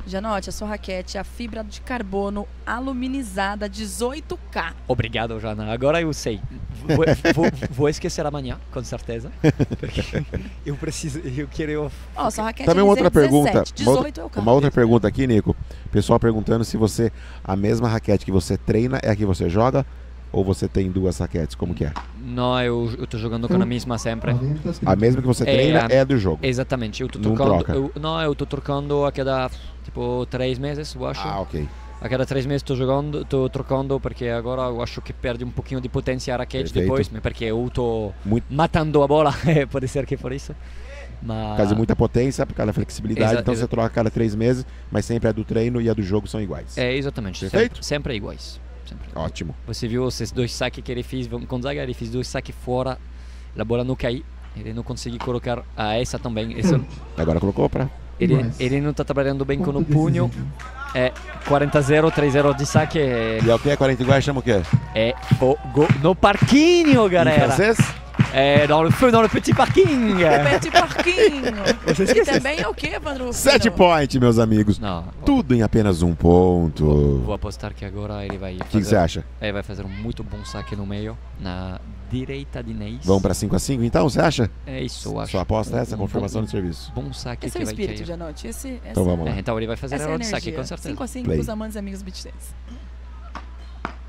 Janote, a sua raquete é a fibra de carbono aluminizada 18K. Obrigado, Jana. Agora eu sei. Vou, vou- vou esquecer amanhã, com certeza. Porque eu preciso, eu quero... Ó, sua raquete Também é uma outra 17, pergunta. Uma 18 outra, é o carro. uma outra pergunta aqui, Nico. Pessoal perguntando se você a mesma raquete que você treina é a que você joga ou você tem duas raquetes, como que é? Não, eu, eu tô jogando com a mesma sempre. A mesma que você treina é, do jogo. Exatamente, eu tô Não trocando. troca. eu- não, eu tô trocando a cada tipo três meses, eu acho. Ah, ok. A cada três meses tô jogando, tô trocando porque agora eu acho que perde um pouquinho de potência a raquete Perfeito. depois, porque eu tô Muito- matando a bola, pode ser que por isso. Mas Por causa de muita potência, por causa da flexibilidade. Exa- então exa- você troca a cada três meses, mas sempre a do treino e a do jogo são iguais. É, exatamente. Perfeito? Sempre, sempre iguais. Sempre. Ótimo. Você viu esses dois saques que ele fez com Gonzaga? Ele fez dois saques fora, a bola não cai. Ele não conseguiu colocar a essa também. Essa, Agora colocou pra. ele, ele não está trabalhando bem com o punho. É 40-0, 3-0 de saque. É, E é o que? 40 iguais chama o quê? é fogo no parquinho, galera. francês? É dans le feu, dans le petit parking. Petit parquinho. Você e também é o que, Evandro? Sete point, meus amigos. Não. Tudo em apenas um ponto. Vou apostar que agora ele vai. que você acha? Ele vai fazer um muito bom saque no meio, na direita de Neis. Vamos pra 5 a 5 então, você acha? É isso, eu acho. Sua aposta é essa, Um confirmação bom- de serviço. Bom saque Esse é o espírito, cair. Janote. Esse, essa, Então vamos lá. É, então ele vai fazer essa é a de saque, com certeza. 5 a 5 Play. com os amantes e amigos beat.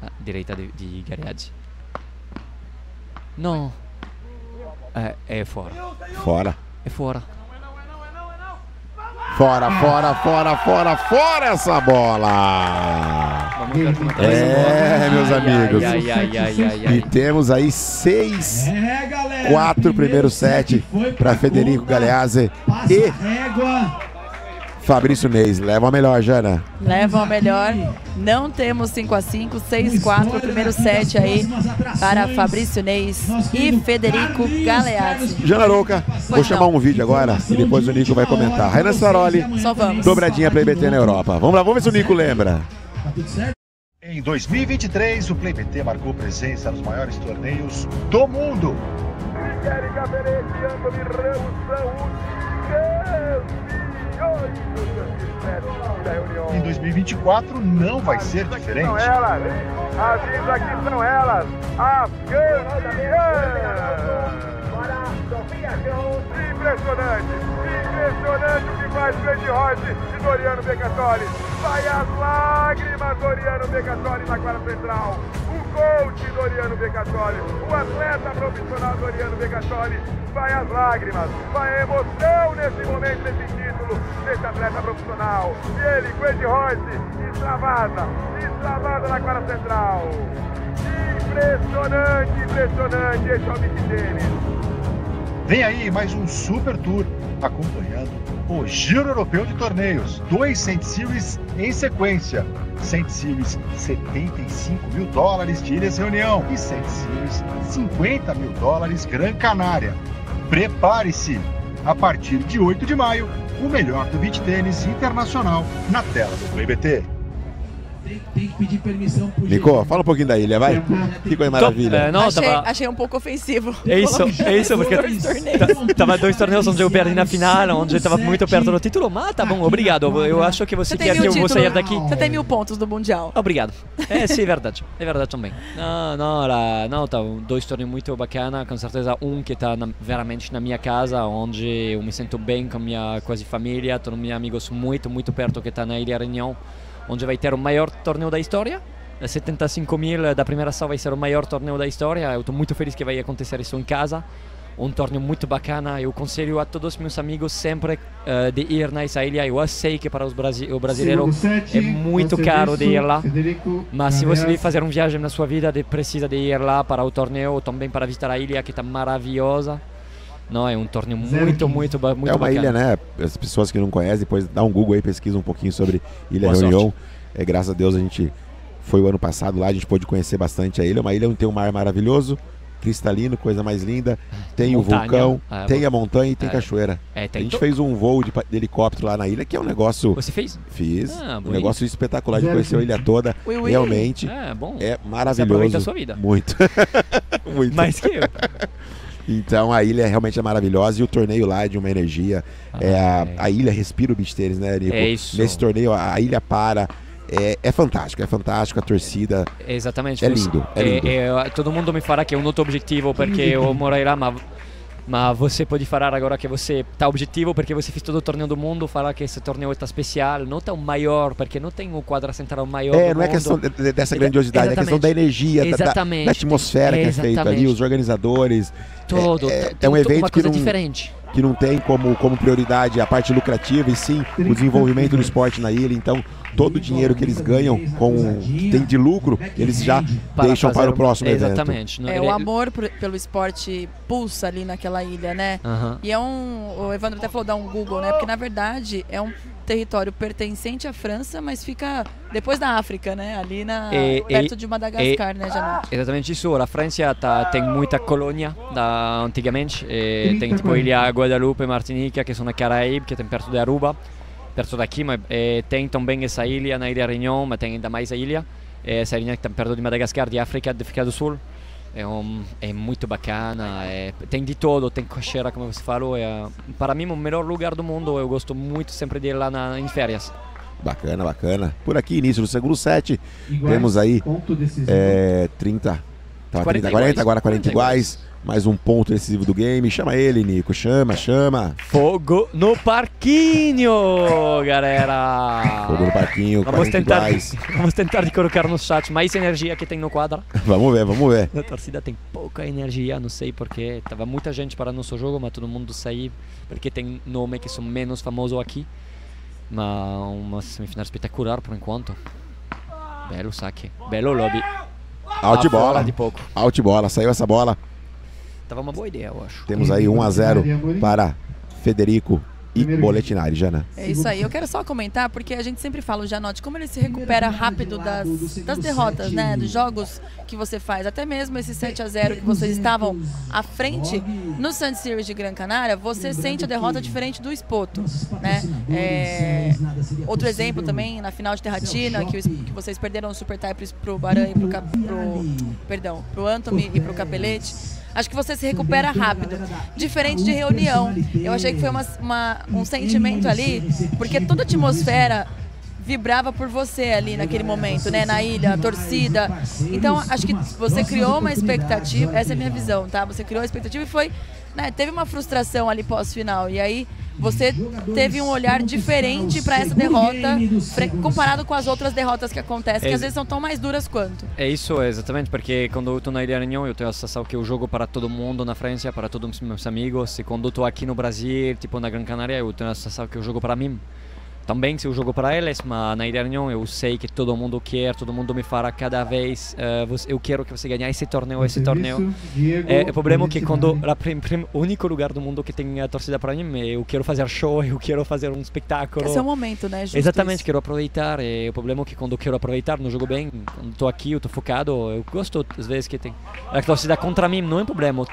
Ah, direita de, de Gariad. Não. É, é fora. Fora. É fora. Fora, fora, fora, fora, fora essa bola! É É, meus amigos. Ai, ai, ai, ai, E temos aí seis, É, galera. quatro primeiro set para Federico Galeazzi e Régua. Fabrício Neis. Leva a melhor, Jana. Levam a melhor. Não temos 5 a 5 6 4 primeiro set aí para Fabrício Neis e Federico Galeazzi. Jana Rouca, vou Pois chamar não. um vídeo agora e depois o Nico vai comentar. Renan Saroli, Só vamos. dobradinha Play BT na Europa. Vamos lá, vamos ver se o Nico lembra. Em 2023, o Play BT marcou presença nos maiores torneios do mundo. Anthony Em 2024 não vai ser diferente. São elas, avisa que são elas, as campeãs. Impressionante, impressionante o que faz Grande Rote de Doriano Becatoli. Vai as lágrimas, Doriano Becatoli na quadra central. O coach Doriano Becatoli, o atleta profissional Doriano Becatoli. Vai as lágrimas, vai a emoção nesse momento, nesse título, desse atleta profissional. E ele, Grande Rote, extravasa, extravasa na quadra central. Impressionante, impressionante, esse é o Big Tênis. Vem aí mais um Super Tour acompanhando o Giro Europeu de Torneios. Dois Saint Series em sequência. Saint Series 75 mil dólares de Ilhas Reunião e Saint Series 50 mil dólares Gran Canária. Prepare-se! A partir de 8 de maio, o melhor do beach tênis internacional na tela do Play BT. Tem, tem que pedir permissão pro Nico, fala um pouquinho da ilha, vai. Que coisa maravilha. É, não, achei, tava- achei um pouco ofensivo. É isso, é isso, porque Dois torneios. ta- tava dois torneios onde eu perdi na final, onde eu tava muito perto do título, mas tá bom, obrigado. Eu acho que você, Você quer que eu vou sair daqui. Você tem mil pontos do Mundial. Obrigado. É, sim, é verdade. É verdade também. Não, não, lá, não, tá dois torneios muito bacana, com certeza um que tá na, veramente na minha casa, onde eu me sinto bem com minha quase família, todos meus amigos muito, muito perto que tá na Ilha Reunião, onde vai ter o maior torneio da história. 75 mil da primeira ação vai ser o maior torneio da história. Eu estou muito feliz que vai acontecer isso em casa, um torneio muito bacana. Eu aconselho a todos os meus amigos sempre uh, de ir nessa ilha. Eu sei que para os brasi o brasileiro é muito caro de ir lá, mas se você vai fazer uma viagem na sua vida, precisa de ir lá para o torneio, também para visitar a ilha que está maravilhosa. Não, é um torneio muito, muito, muito É uma bacana. ilha, né? As pessoas que não conhecem, depois dá um Google aí, pesquisa um pouquinho sobre Ilha Boa Reunião. sorte. É, graças a Deus a gente foi o ano passado lá, a gente pôde conhecer bastante a ilha. Uma ilha onde tem um mar maravilhoso, cristalino, coisa mais linda. Tem o Montanha. vulcão, Ah, tem bom. a montanha e tem É. cachoeira. É, tem a gente to- fez um voo de, de helicóptero lá na ilha, que é um negócio. Você fez? Fiz. Ah, um negócio espetacular de conhecer a ilha toda. Ui, ui. Realmente. É, bom. É Você maravilhoso. aproveita a sua vida. Muito. Muito. Mais que eu. Então a ilha realmente é maravilhosa e o torneio lá é de uma energia. é a, a ilha respira o beach tênis, né, Nico? É isso. Nesse torneio a, a ilha para. É, é fantástico, é fantástico a torcida. Exatamente. É lindo, é lindo. é, todo mundo me fala que é um outro objetivo porque eu lá, mas, mas você pode falar agora que você está objetivo porque você fez todo o torneio do mundo, falar que esse torneio está especial, não tão maior, porque não tem o quadra central maior É, não é mundo. questão de- de- dessa grandiosidade, é questão da energia, da- da, atmosfera que é feita ali, os organizadores. Todo, É, tá- é, tem um to- evento uma coisa não, diferente. Que não tem como, como prioridade a parte lucrativa e sim o desenvolvimento do esporte na ilha. Então, todo o dinheiro que eles ganham com que tem de lucro, eles já Para deixam para o próximo um- evento. Exatamente. É, o amor por- pelo esporte pulsa ali naquela ilha, né? Aham. E é um. O Evandro até falou dar um Google, né? Porque na verdade é um território pertencente à França, mas fica depois da África, né? Ali na, E- perto e- de Madagascar, e- né, Janot? Exatamente isso. A França tá, tem muita colônia da antigamente. E tem tipo ilha Guadalupe, Martinica, que são na Caraíbe, que tem perto de Aruba, perto daqui. Mas tem também essa ilha na Ilha Réunion, mas tem ainda mais a ilha. Essa ilha que está perto de Madagascar, de África, de África do Sul. É, um, é muito bacana, é- tem de todo, tem cocheira, como você falou. É, para mim, o melhor lugar do mundo. Eu gosto muito sempre de ir lá na, em férias. Bacana, bacana. Por aqui, início do segundo set, Iguais, temos aí é, 30, tava 40 30, 40, iguais. agora 40 iguais. Mais um ponto decisivo do game. Chama ele, Nico. Chama, chama. Fogo no parquinho, galera! Fogo no parquinho, Vamos 40 tentar, iguais. vamos tentar de colocar no chat mais energia que tem no quadro. Vamos ver, vamos ver. A torcida tem pouca energia, não sei porquê. Tava muita gente para nosso jogo, mas todo mundo saiu porque tem nome que são menos famosos aqui. Mas uma semifinal espetacular por enquanto. Belo saque, belo lobby. Out bola. de pouco. Out bola. Saiu essa bola. Tava uma boa ideia, eu acho. Temos aí 1 a 0 para Federico e Boletinari, Jana. É isso aí. Eu quero só comentar, porque a gente sempre fala, o Janote, como ele se recupera rápido das, das derrotas, né? Dos jogos que você faz. Até mesmo esse 7 a 0 que vocês estavam à frente no Sun Series de Gran Canária, você sente a derrota diferente do Espoto, né? É, outro exemplo também, na final de Terratina, que, os- que vocês perderam o Super Tie pro, pro Baran e pro, Cap- pro, perdão, pro Anthony e pro Capelete. Acho que você se recupera rápido. Diferente de reunião. Eu achei que foi uma, uma- um sentimento ali, porque toda a atmosfera vibrava por você ali naquele momento, né? Na ilha, a torcida. Então, acho que você criou uma expectativa, essa é a minha visão, tá? Você criou a expectativa e foi, né, teve uma frustração ali pós-final. E aí você teve um olhar diferente para essa derrota comparado com as outras derrotas que acontecem, que Ex- às vezes são tão mais duras quanto. É isso, exatamente, porque quando eu estou na Ilha Réunion, eu tenho a sensação que eu jogo para todo mundo na França, para todos os meus amigos. E quando eu estou aqui no Brasil, tipo na Gran Canária, eu tenho a sensação que eu jogo para mim. Também se eu jogo para eles, mas na Ilha Réunion eu sei que todo mundo quer, todo mundo me fala cada vez, eh, você- eu quero que você ganhe esse torneio, esse torneio. Diego É, o problema é que quando o único lugar do mundo que tem a torcida para mim, eu quero fazer show, eu quero fazer um espetáculo. Esse é o momento, né? Justo Exatamente, isso. quero aproveitar. E o problema é que quando eu quero aproveitar, não jogo bem. Quando estou aqui, eu estou focado. Eu gosto, às vezes, que tem a torcida contra mim, não é problema.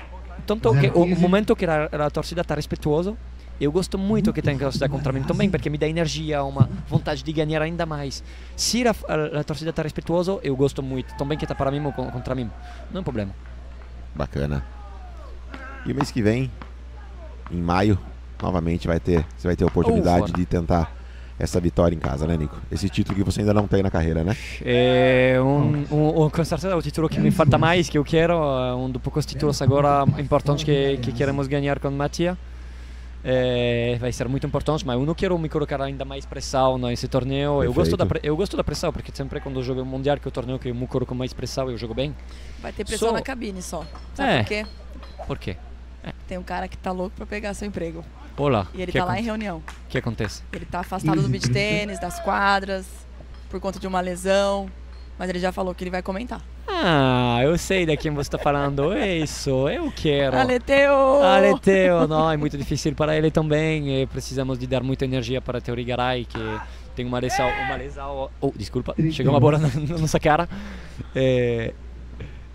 Tanto que o, momento que a, a torcida está respeituosa, eu gosto muito que tenha torcida contra mim também, porque me dá energia, uma vontade de ganhar ainda mais. Se a, a, a torcida está respeituosa, eu gosto muito. Também que está para mim ou con- contra mim, não é problema. Bacana. E o mês que vem, em maio, novamente vai ter, você vai ter a oportunidade de tentar essa vitória em casa, né, Nico? Esse título que você ainda não tem na carreira, né? É um, um, um, com certeza o título que me falta mais, que eu quero, é um dos poucos títulos agora importantes que, que queremos ganhar com Matia. É, vai ser muito importante, mas eu não quero me colocar ainda mais pressão nesse torneio. Eu gosto, da, eu gosto da pressão, porque sempre quando eu jogo o Mundial, que é o torneio que eu me coloco mais pressão, eu jogo bem. Vai ter pressão Só- na cabine só. Sabe É. por quê? Por quê? Tem um cara que tá louco pra pegar seu emprego. Olá. E ele que tá lá em reunião. O que acontece? Ele tá afastado do beach tênis, das quadras, por conta de uma lesão. Mas ele já falou que ele vai comentar. Ah, eu sei de quem você está falando. É isso, eu quero. Aleteo! Aleteo, não, é muito difícil para ele também. e precisamos de dar muita energia para Teo Rigaray, que tem uma lesão. Uma lesão oh, desculpa, chegou uma bola na, na nossa cara. É,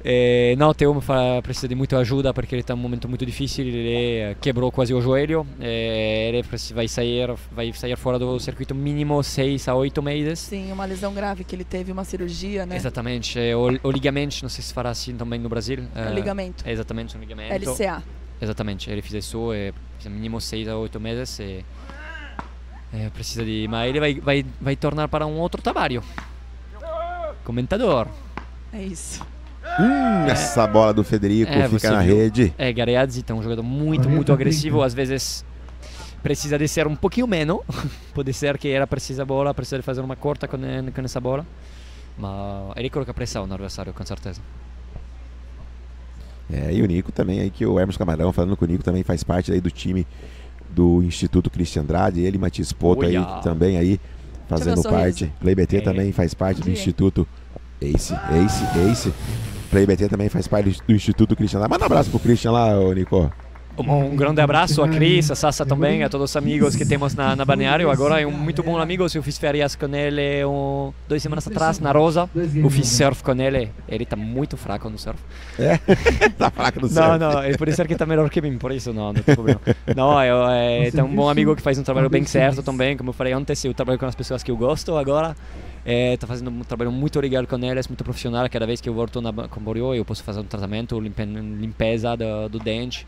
é, não, fa- precisa de muita ajuda porque ele está em um momento muito difícil. Ele quebrou quase o joelho. é, ele vai sair, vai sair fora do circuito mínimo 6 a 8 meses. Sim, uma lesão grave que ele teve, uma cirurgia, né? Exatamente, é, o, o ligamento, não sei se fará assim também no Brasil. O ligamento. É exatamente, um ligamento. LCA. Exatamente, ele fez isso, é, precisa mínimo 6 a 8 meses e é, precisa de... Mas ele vai, vai, vai tornar para um outro trabalho. Comentador. É isso. Hum, essa bola do Federico É, fica na viu? rede. É, Gareazzi é um jogador muito, muito agressivo, às vezes precisa de ser um pouquinho menos. Pode ser que era precisa a bola, precisa de fazer uma corta com, com essa bola. Mas ele coloca pressão no adversário, com certeza. É, e o Nico também, aí que o Hermes Camarão, falando que o Nico também faz parte aí do time do Instituto Cristian Andrade, ele e Matias Poto aí também aí fazendo parte. Play BT É. também faz parte do Diga. Instituto Ace, Ace, Ace. Play BT também faz parte do Instituto Cristian Andrade. Manda um abraço pro Christian lá, ô Nico. Um, grande abraço a Cris, a Sassa também, a todos os amigos que temos na, na balneário. Agora é um muito bom amigo. Eu fiz férias com ele um, duas semanas atrás na Rosa. Eu fiz surf com ele. Ele está muito fraco no surf. É? tá fraco no Não, surf. não, é por isso que está melhor que mim, por isso não, não tem problema. Não, eu, é, tem um bom amigo que faz um trabalho bem certo também, como eu falei antes, eu trabalho com as pessoas que eu gosto agora. Está fazendo um trabalho muito legal com eles, muito profissional. Cada vez que eu volto na Camboriú, eu posso fazer um tratamento, limpe- limpeza do, do dente.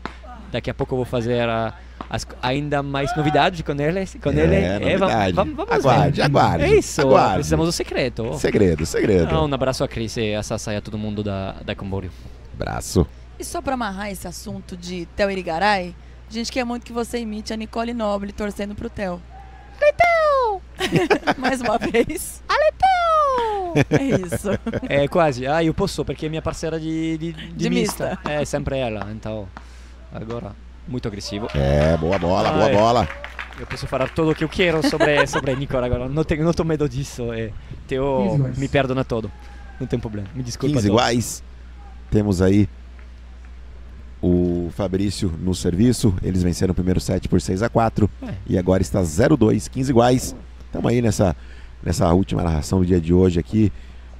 Daqui a pouco eu vou fazer a- as, ainda mais novidades com eles. Com É, ele. É, vamos, novidade. vamos, vamos Aguarde, ver. aguarde, É isso, aguarde. precisamos do secreto. Segredo, segredo. Ah, um abraço a Cris e a Sassa e a todo mundo da, da Camboriú. Braço. E só pra amarrar esse assunto de Theo Irigaray, a gente quer muito que você imite a Nicole Noble torcendo pro Theo. Aleteu! Mais uma vez. Aleteu! É isso. É quase, ah, eu posso porque é minha parceira de, de, de, De mista. mista. É sempre ela, então agora muito agressivo. É, boa bola, boa Ai. bola. Eu posso falar tudo o que eu quero sobre sobre Nicola agora. Não tenho, não tenho medo disso. É, Teo me perdona todo. Não tem problema. Me desculpa. 15 todo. iguais. Temos aí o Fabrício no serviço. Eles venceram o primeiro set por 6 a 4 É. E agora está 0-2, 15 iguais. Estamos aí nessa, nessa última narração do dia de hoje aqui.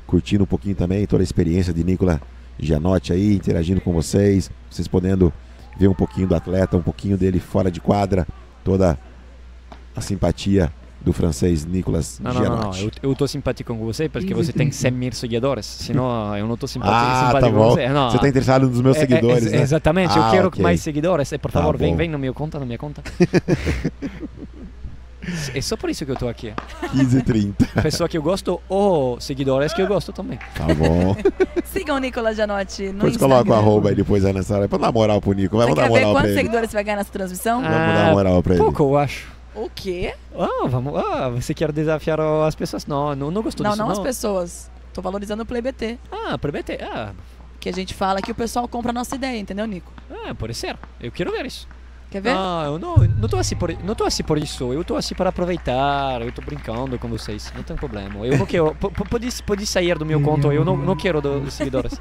Curtindo um pouquinho também toda a experiência de Nicola Gianotti aí, interagindo com vocês. Vocês podendo ver um pouquinho do atleta, um pouquinho dele fora de quadra. Toda a simpatia do francês Nicolas Não, não, não, não. Eu, eu tô simpático com você porque você tem 100 mil seguidores. Senão eu não tô simpático, Ah, simpático tá com bom. você. Não, Você tá interessado nos meus é- é- seguidores, é- né? Exatamente. eu Ah, quero ok. mais seguidores. E, por Tá favor, vem, vem na minha conta, na minha conta. é só por isso que eu tô aqui. 15 e 30. Pessoa que eu gosto ou seguidores que eu gosto também. Tá bom. Sigam o Nicolas Gianotti no Depois Instagram. coloca o arroba aí depois aí nessa hora. Pra dar moral pro Nico. Vai Você dar moral pra quantos ele. seguidores você vai ganhar nessa transmissão? Vamos dar moral pra ele. Ah, Pouco, eu acho. O quê? Ah, vamos. Ah, você quer desafiar as pessoas? Não, não, não gostou Não, disso. não as pessoas. Tô valorizando o Play BT. Ah, Play BT. Ah. Que a gente fala que o pessoal compra a nossa ideia, entendeu, Nico? Ah, pode ser. Eu quero ver isso. Quer ver? Não, eu não, não tô assim por, não tô assim por isso. Eu tô assim para aproveitar. Eu tô brincando com vocês. Não tem problema. Eu não quero. po- po- Pode, pode sair do meu conto. Eu não, não quero do- dos seguidores.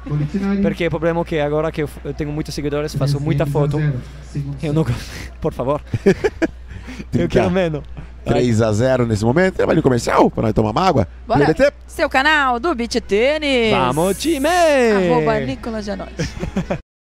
Porque o problema é que agora que eu, eu tenho muitos seguidores, faço muita foto. Eu não. Por favor. eu quero menos. 3 a 0 nesse momento. Trabalho comercial pra nós tomar uma água. Bora! BBT. Seu canal do Beat Tênis. Vamos, time! Arroba Nicolas Gianotti.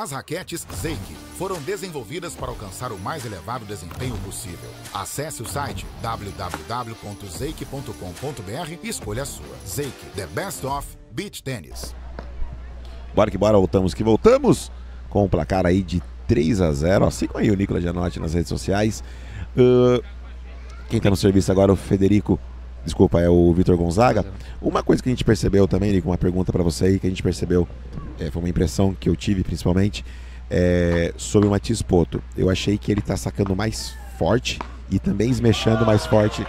As raquetes Zeik foram desenvolvidas para alcançar o mais elevado desempenho possível. Acesse o site www.zeik.com.br e escolha a sua. Zeik, the best of beach tennis. Bora que bora, voltamos que voltamos com o placar aí de 3 a 0 Ó, Sigam aí o Nicolas Gianotti nas redes sociais. Uh, quem tá no serviço agora é o Federico, desculpa, é o Vitor Gonzaga. Uma coisa que a gente percebeu também, Nico, uma pergunta para você aí que a gente percebeu, é, foi uma impressão que eu tive principalmente, é, sobre o Matias Poto. Eu achei que ele tá sacando mais forte e também esmechando mais forte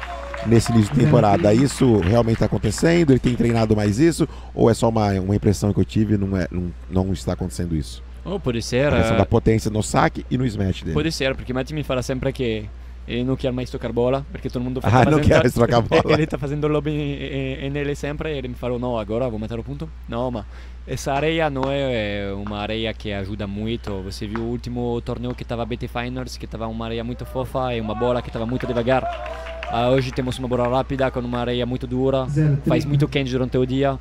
nesse início de temporada. Isso realmente está acontecendo? Ele tem treinado mais isso? Ou é só uma, uma impressão que eu tive não, é, não, não está acontecendo isso? Oh, pode ser. A questão eh, da potência no saque e no smash dele. Pode ser, porque Matti mi fala sempre che ele não quer mais tocar bola, perché todo mundo Ah, não quer mais trocar bola. ele tá fazendo lobby e, e, nele sempre, e ele me falou, no, agora vou meter o ponto. Não, ma essa areia não é uma areia que ajuda muito. Você viu o último torneio que tava BT Finals, que tava uma areia muito fofa e uma bola que tava muito devagar. Ah, hoje temos uma bola rápida com uma areia muito dura, faz muito quente durante o dia.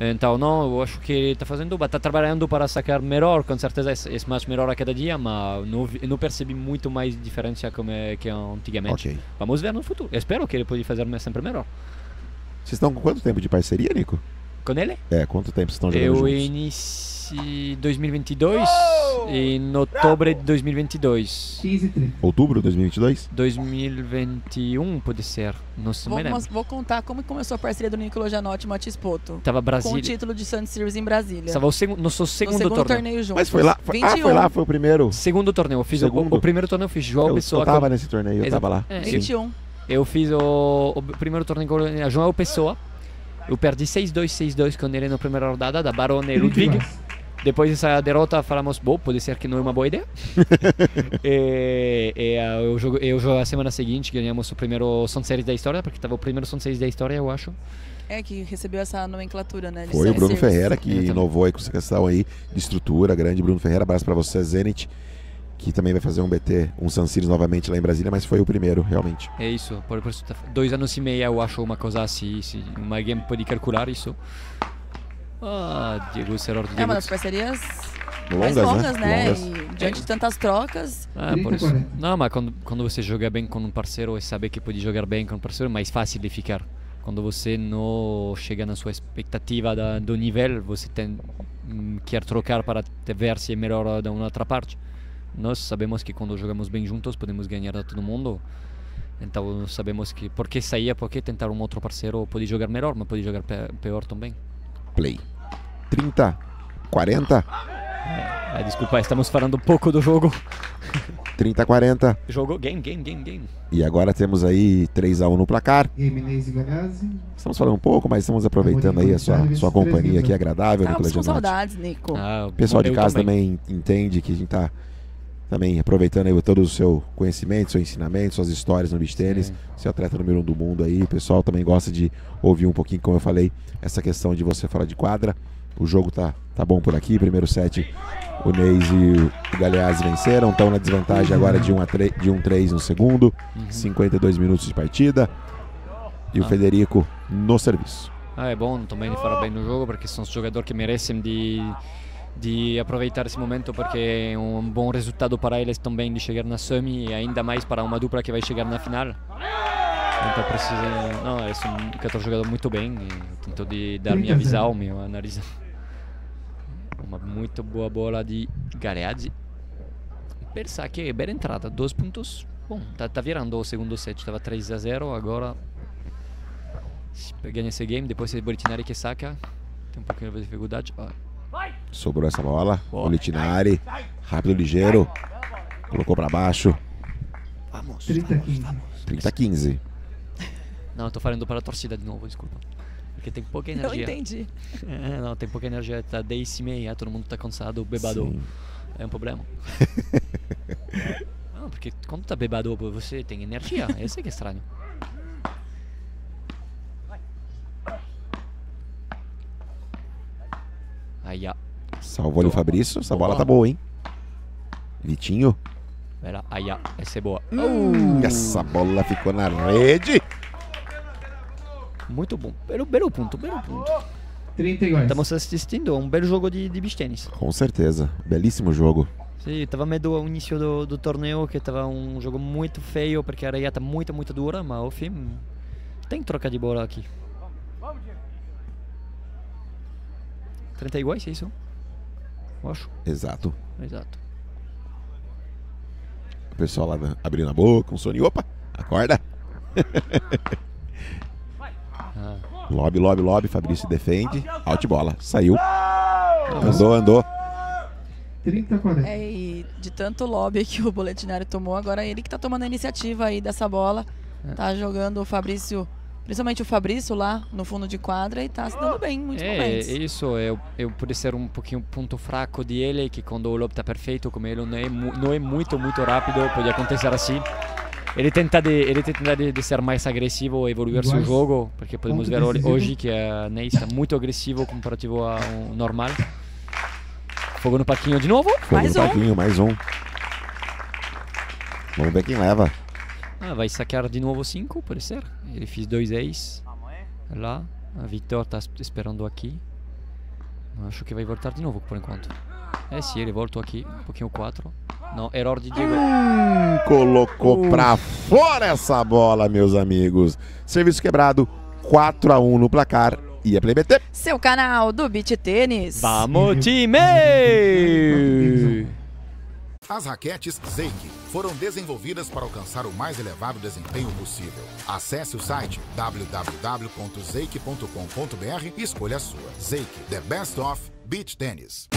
Então, não, eu acho que ele está fazendo, está trabalhando para sacar melhor, com certeza é mais melhor a cada dia, mas não, não percebi muito mais diferença como é que antigamente. Ok. Vamos ver no futuro. Eu espero que ele pode fazer sempre melhor. Vocês estão com quanto tempo de parceria, Nico? Com ele? É, quanto tempo vocês estão jogando Eu juntos? Iniciei 2022 e em outubro de 2022. 15 e 30. Outubro de 2022? 2021 pode ser, não sei, Vou, vou contar como começou a parceria do Nicolas Janotti e Matias Poto. Tava Com Brasília. o título de Sun Series em Brasília. Estava o segundo, nosso segundo, segundo torneio. torneio juntos. Mas foi lá, foi, ah, foi lá, foi o primeiro. Segundo torneio, eu fiz o, Segundo? o primeiro torneio eu fiz João Eu- Pessoa. eu tava com- nesse torneio, eu tava lá. É, Sim. 21. Eu fiz o, o primeiro torneio com João Pessoa. Eu perdi 6-2, 6-2 com ele na primeira rodada, da Barone e Ludwig. Depois dessa derrota, falamos, bom, pode ser que não é uma boa ideia. e, e, ah, eu jogo, eu jogo a semana seguinte, ganhamos o primeiro Sun Series da história, porque estava o primeiro Sun Series da história, eu acho. É, que recebeu essa nomenclatura, né? Foi o Bruno Series. Ferreira que inovou aí com essa questão aí de estrutura, grande Bruno Ferreira, abraço pra você, Zenit, que também vai fazer um BT, um San Sirius novamente lá em Brasília, mas foi o primeiro, realmente. É isso, por, por dois anos e meio eu acho uma coisa assim, se uma game pode calcular isso. Ah, Diego, É uma das parcerias Longas, mais né? longas, né? Longas. E diante de tantas trocas. Ah, por isso. Não, mas quando, quando você joga bem com um parceiro e sabe que pode jogar bem com um parceiro, é mais fácil de ficar. Quando você não chega na sua expectativa da, do nível, você tem, hum, quer trocar para te ver se é melhor da outra parte. Nós sabemos que quando jogamos bem juntos podemos ganhar a todo mundo. Então sabemos que por que sair, por que tentar um outro parceiro pode jogar melhor, mas pode jogar pior também. Play. 30, 40, Ah, desculpa, estamos falando um pouco do jogo. 30, 40. Jogo, game, game, game, game. E agora temos aí 3x1 no placar. Estamos falando um pouco, mas estamos aproveitando aí a sua, sua companhia aqui agradável, Nicolas com saudades, Nico. Ah, O pessoal de casa também. entende que a gente tá também aproveitando aí todo o seu conhecimento, seu ensinamento, suas histórias no beach tênis, seu atleta número um do mundo aí. O pessoal também gosta de ouvir um pouquinho, como eu falei, essa questão de você falar de quadra. O jogo tá, tá bom por aqui. Primeiro set, o Neis e o Galeazzi venceram. Estão na desvantagem agora de 1 a 3, de 1 3 no segundo. 52 minutos de partida. E o Ah. Federico no serviço. Ah, é bom também falar bem no jogo, porque são jogadores que merecem de, de aproveitar esse momento, porque é um bom resultado para eles também de chegar na semi e ainda mais para uma dupla que vai chegar na final. Então precisa. Não, eles são 14 jogadores muito bem. Tento de dar minha visão, minha análise. Uma muito boa bola de Galeazzi. Pensar que é bela entrada, dois pontos. Bom, tá, tá virando o segundo set, estava 3 a 0, agora ganha esse game, depois é Bolitinari que saca. Tem um pouquinho de dificuldade. Ó. Sobrou essa bola. Boa. O Litinari. Rápido, ligeiro. Colocou pra baixo. Vamos. 30 15. 30 15. Não, eu tô falando para a torcida de novo, desculpa. Porque tem pouca Não energia. entendi. É, não, tem pouca energia, tá 10 e meia, todo mundo tá cansado, bebado. Sim. É um problema. não, porque quando tá bebado você tem energia, esse que é estranho. Aí, ó. Salvou ali o Fabrício. Essa bola tá boa, hein? Vitinho. Pera, aí, ó. Essa é boa. Hum, essa bola ficou na rede. Muito bom. Belo, belo ponto, belo ponto. 30 iguais. Estamos assistindo a um belo jogo de, de beach tennis. Com certeza. Belíssimo jogo. Sim, tava medo ao início do, do torneio que tava um jogo muito feio porque a areia tá muito, muito dura, mas ao fim tem troca de bola aqui. 30 iguais, é isso? Eu acho. Exato. Exato. O pessoal lá na- abrindo a boca, um soninho. Opa, acorda. Lobby, lobby, lobby. Fabrício defende. Out bola. Saiu. Andou, andou. 30 40. É, e de tanto lobby que o boletinário tomou, agora é ele que tá tomando a iniciativa aí dessa bola. Tá jogando o Fabrício, principalmente o Fabrício lá no fundo de quadra e tá se dando bem em muitos É, momentos. isso, eu, eu pode ser um pouquinho ponto fraco de ele, que quando o lob tá perfeito, como ele não é, não é muito, muito rápido, pode acontecer assim. Ele tenta de, ele tenta de, de ser mais agressivo, evoluir seu jogo, porque podemos ver hoje que a Ney está muito agressivo comparativo ao normal. Fogo no parquinho de novo. Fogo no parquinho, mais um. Vamos ver quem leva. Ah, vai sacar de novo 5, pode ser. Ele fez dois ex. Lá. A Vitor está esperando aqui. Acho que vai voltar de novo por enquanto. É sim, ele voltou aqui. Um pouquinho 4. Não, erro de Diego. Hum, colocou Uf. pra fora essa bola, meus amigos. Serviço quebrado, 4 a 1 no placar. E a Play BT. Seu canal do Beach Tênis. Vamos, time! As raquetes Zeik foram desenvolvidas para alcançar o mais elevado desempenho possível. Acesse o site www.zeik.com.br e escolha a sua. Zeik, the best of beach tennis.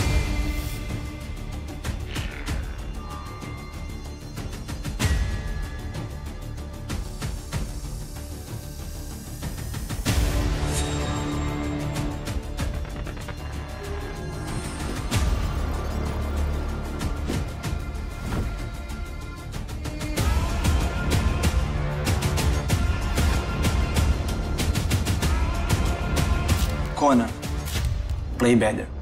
Play better.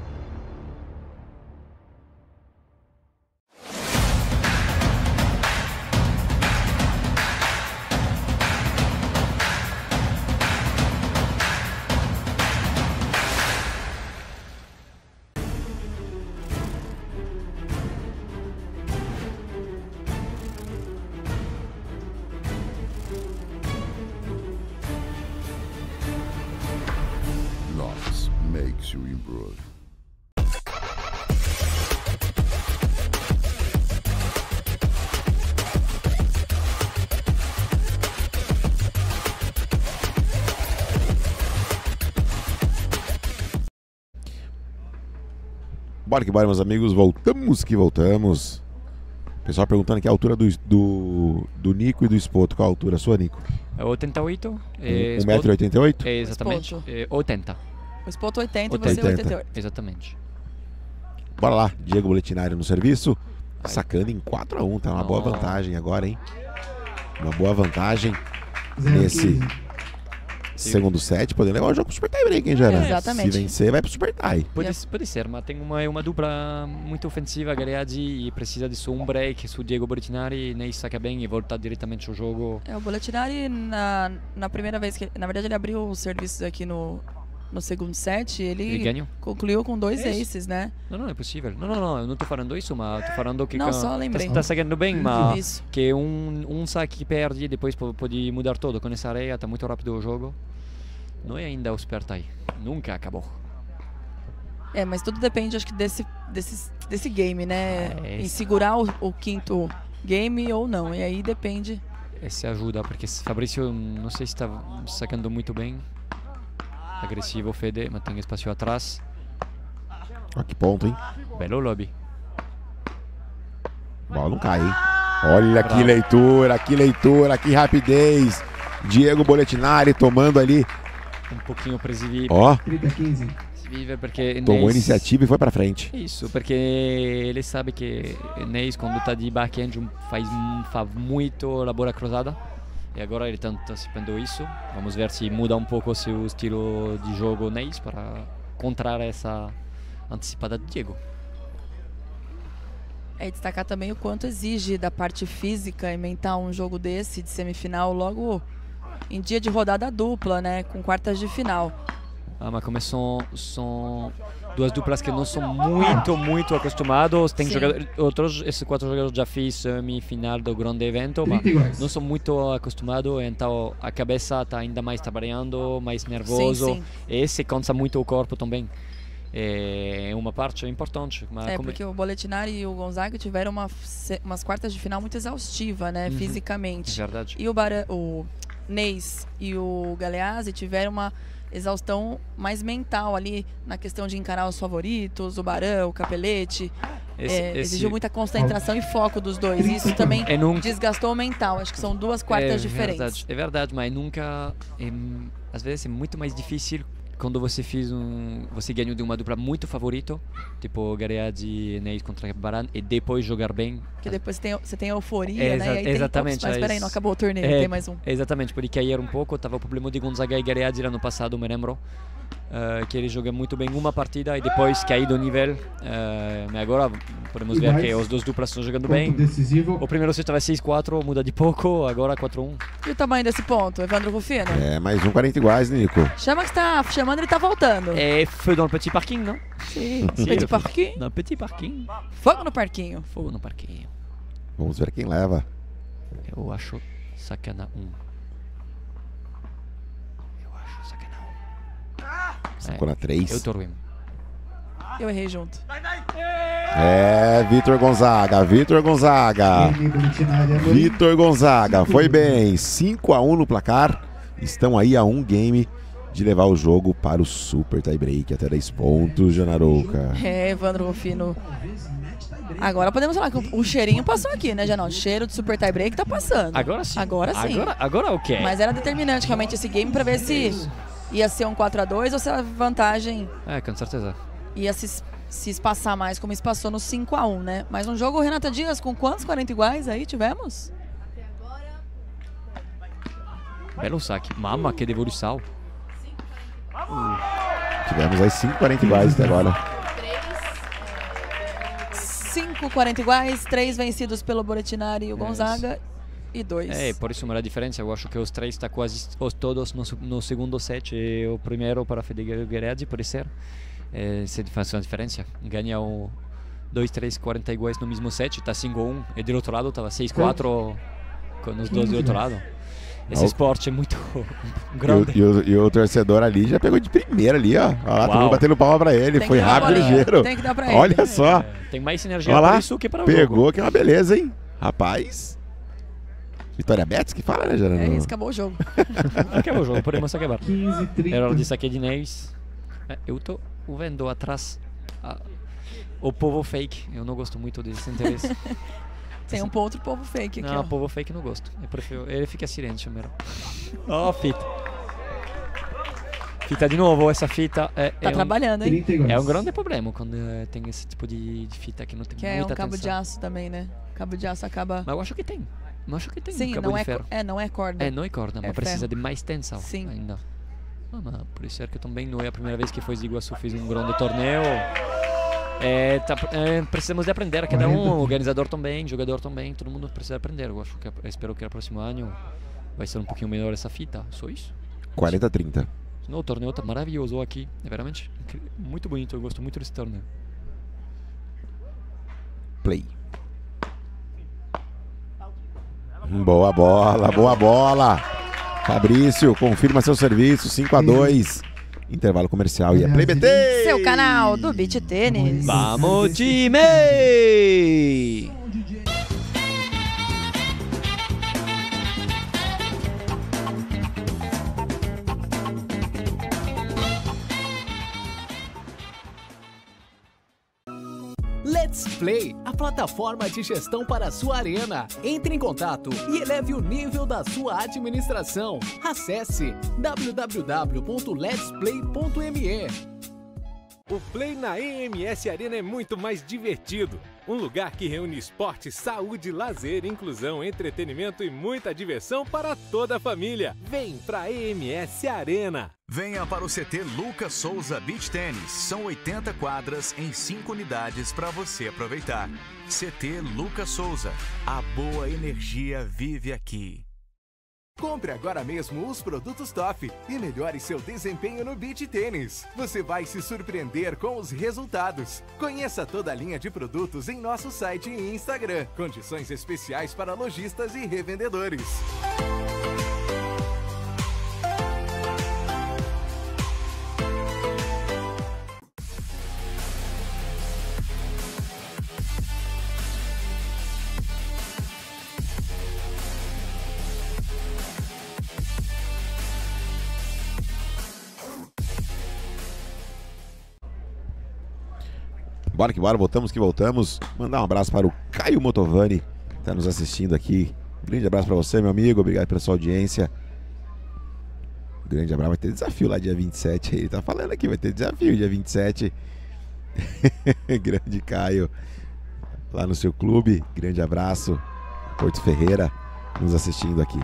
Bora que bora, meus amigos. Voltamos que voltamos. Pessoal perguntando aqui a altura do, do, do Nico e do Espoto. Qual a altura sua, Nico? É 88. Um- é, um metro e 88? É, exatamente. Espoto. É 80. O Spoto 80 e você 80. 88. Exatamente. Bora lá, Diego Boletinário no serviço. Sacando em 4 a 1 tá uma boa Não. vantagem agora, hein? Uma boa vantagem Zero nesse 15. Segundo set, podendo levar o jogo pro Super Tie Break, hein, Jana? É, exatamente. Se vencer, vai pro Super Tie. Pode, pode ser, mas tem uma, uma dupla muito ofensiva, Galeazzi, e precisa de só um break su Diego Bortinari, Ney saca bem e volta diretamente ao jogo. É, o Boletinari, na, na primeira vez que. Na verdade, ele abriu os serviços aqui no, no segundo set. Ele, Ele ganhou? concluiu com dois É aces, né? Não, não, é possível. Não, não, não, eu não tô falando isso, mas tô falando que... Não, só lembrei. Tá, tá sacando bem, mas Isso. que um, um saque que perde e depois po- pode mudar tudo. Com essa areia tá muito rápido o jogo. Não é ainda o Tie. Nunca acabou. É, mas tudo depende, acho que, desse, desse, desse game, né? É, em segurar o, o quinto game ou não. E aí depende. Esse ajuda, porque Fabrício não sei se está sacando muito bem. Agressivo, Fede, mas tem espaço atrás. Ó, que ponto, hein? Belo lobby. Bola não cai, hein? Olha que Bravo. leitura, que leitura, que rapidez. Diego Boletinari tomando ali. Um pouquinho previsível. Ó. 30 15. Previsível porque Tomou Neis- iniciativa e foi pra frente. Isso, porque ele sabe que Neis, quando tá de backhand, faz, faz muito a bola cruzada. E agora ele está antecipando isso. Vamos ver se muda um pouco seu estilo de jogo Neis para contrar essa antecipada de Diego. É destacar também o quanto exige da parte física e mental um jogo desse de semifinal logo em dia de rodada dupla, né? Com quartas de final. Ah, mas como são, são duas duplas que não são muito, muito acostumados, tem Sim. jogadores, outros, esses quatro jogadores já fiz semifinal do grande evento, mas 30 iguais. não são muito acostumados, então a cabeça está ainda mais trabalhando, mais nervoso, sim. e se cansa muito o corpo também. É uma parte importante. Mas É, como- porque o Boletinari e o Gonzaga tiveram uma, umas quartas de final muito exaustiva, né, Uhum. fisicamente. Verdade. E o, Bara, o Neis e o Galeazzi tiveram uma exaustão mais mental ali na questão de encarar os favoritos, o Barão, o Capelete. Esse- É, esse- Exigiu muita concentração e foco dos dois. E Isso também É num- desgastou o mental. Acho que são duas quartas é diferentes. Verdade, é verdade, mas nunca. é, às vezes é muito mais difícil quando você fez um. Você ganhou de uma dupla muito favorito, tipo Gareadi e Neis contra Baran, e depois jogar bem. Porque depois tem, você tem a euforia, É, né? aí tem exatamente. mas é peraí, isso. não acabou o torneio, É, tem mais um. Exatamente, porque cair um pouco, tava o problema de Gonzaga e Gareadi ano passado, me lembro. Eh, que ele joga muito bem uma partida e depois cai do nível. mas agora podemos ver Iguais. que os dois duplas estão jogando bem. decisivo. O primeiro set estava 6-4, muda de pouco, agora 4-1. E o tamanho desse ponto, Evandro Rufino? É, mais um 40 iguais, Nico. Chama que está chamando, ele tá voltando. É feu dans le petit parking, não? Sim, Sim, petit parquinho. No petit parking. Fogo no parquinho. Fogo no parquinho. Vamos ver quem leva. Eu acho sacana 1. Eu acho sacana 1. Sacana três. Eu tô ruim. Eu errei junto. É, Vitor Gonzaga, Vitor Gonzaga. Vitor Gonzaga, foi bem. 5 a 1 no placar. Estão aí a um game de levar o jogo para o super tie break até 10 pontos, Janarouca. É, Evandro Rufino. Agora podemos falar que o- cheirinho passou aqui, né, Janão? O cheiro de super tie break tá passando. Agora sim. Agora sim. Agora, agora o quê? Mas era determinante realmente esse game pra ver se ia ser um 4x2 ou se a vantagem É, com certeza. ia se, se espaçar mais, como espaçou no 5x1, né? Mas um jogo, Renata Dias, com quantos 40 iguais aí tivemos? Belo saque. Mama, que devolução. Tivemos aí 5 40 iguais até agora. 5 40 iguais, 3 vencidos pelo Boretinari e o Gonzaga e 2. É, por isso a diferença. Eu acho que os três estão quase os todos no, no segundo set. E o primeiro para Federico Guerrero, pode ser. É, se faz uma diferença. Ganha o 2, 3, 40 iguais no mesmo set. Está 5-1. E do outro lado estava 6-4 com os dois do outro lado. Esse esporte é muito E o, grande. e o- e o torcedor ali já pegou de primeira ali, ó. Olha lá, todo batendo palma pra ele. Tem Foi rápido e ligeiro. tem que dar pra ele. Olha só. Tem mais sinergia Olha por lá. isso que para o Pegou, jogo. que é uma beleza, hein? Rapaz. Vitória Betts que fala, né, Gerando? É isso, acabou o jogo. Acabou o jogo, podemos acabar. 15, 30. Era hora de saque de Neis. É, Eu tô vendo atrás a- o povo fake. Eu não gosto muito desse interesse. Tem um outro povo fake aqui, Não, ó. o povo fake não gosto. Eu prefiro. Ele fica silêncio mesmo. Ó, fita. Fita de novo, essa fita é. Tá é um- trabalhando, hein? 30 iguais. É um grande problema quando eh, tem esse tipo de, de fita que não tem Que é um muita cabo de aço também, né? Cabo de aço acaba. Mas eu acho que tem. Eu acho que tem Sim, um cabo não de é, ferro. é, não é corda. É, não é corda, É mas precisa ferro. de mais tensão Sim. ainda. Ah, mas por isso é que também não é a primeira vez que Foz de Iguaçu fez um grande torneio. É, tá- é, precisamos de aprender, cada um, o organizador também, jogador também, todo mundo precisa aprender. Eu acho que eu espero que no próximo ano vai ser um pouquinho melhor essa fita, só isso. 40 a 30. Não, o torneio tá maravilhoso aqui, é realmente muito bonito, eu gosto muito desse torneio. Play. Boa bola, boa bola. Fabrício, confirma seu serviço, 5 a 2 Intervalo comercial e é Play BT. Seu canal do Beach Tênis. Vamos, time! Let's Play, a plataforma de gestão para a sua arena. Entre em contato e eleve o nível da sua administração. Acesse www.letsplay.me. O Play na EMS Arena é muito mais divertido. Um lugar que reúne esporte, saúde, lazer, inclusão, entretenimento e muita diversão para toda a família. Vem pra EMS Arena! Venha para o CT Lucas Souza Beach Tennis. São 80 quadras em 5 unidades para você aproveitar. CT Lucas Souza. A boa energia vive aqui. Compre agora mesmo os produtos top e melhore seu desempenho no beach tênis. Você vai se surpreender com os resultados. Conheça toda a linha de produtos em nosso site e Instagram. Condições especiais para lojistas e revendedores. Bora que bora, voltamos que voltamos. Mandar um abraço para o Caio Motovani, que está nos assistindo aqui. grande abraço para você, meu amigo. Obrigado pela sua audiência. grande abraço. Vai ter desafio lá dia 27. Ele tá falando aqui, vai ter desafio dia 27. grande Caio. Lá no seu clube. Grande abraço. Porto Ferreira nos assistindo aqui.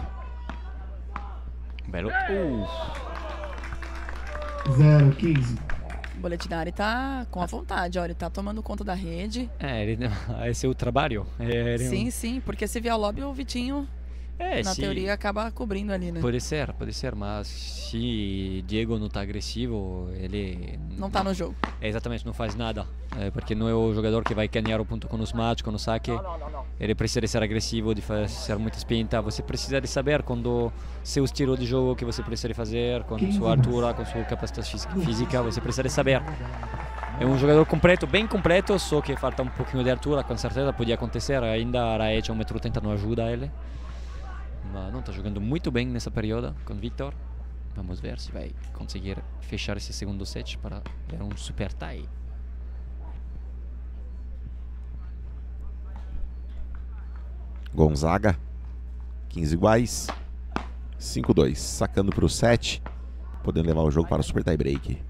Belo. Uh. 0, 15. O boletim da área tá com a vontade, olha, ele tá tomando conta da rede. É, ele, esse é o trabalho. É, ele- Sim, sim, porque se vier o lobby, o Vitinho, É, na sim. teoria, acaba cobrindo ali, né? Pode ser, pode ser, mas se Diego não tá agressivo, ele. Não tá no jogo. É, exatamente, não faz nada. É, porque não é o jogador que vai ganhar o ponto com os mates, com o saque. Ele precisa de ser agressivo, de fazer muita espinta. Você precisa de saber quando seu estilo de jogo que você precisa de fazer, com sua altura, com sua capacidade física, você precisa de saber. É um jogador completo, bem completo, só que falta um pouquinho de altura, com certeza podia acontecer. Ainda a Raed 1,80m não ajuda ele. Mas não está jogando muito bem nessa período com Victor. Vamos ver se vai conseguir fechar esse segundo set para ter um super tie. Gonzaga, 15 iguais, 5-2, sacando para o 7, podendo levar o jogo para o super tie break.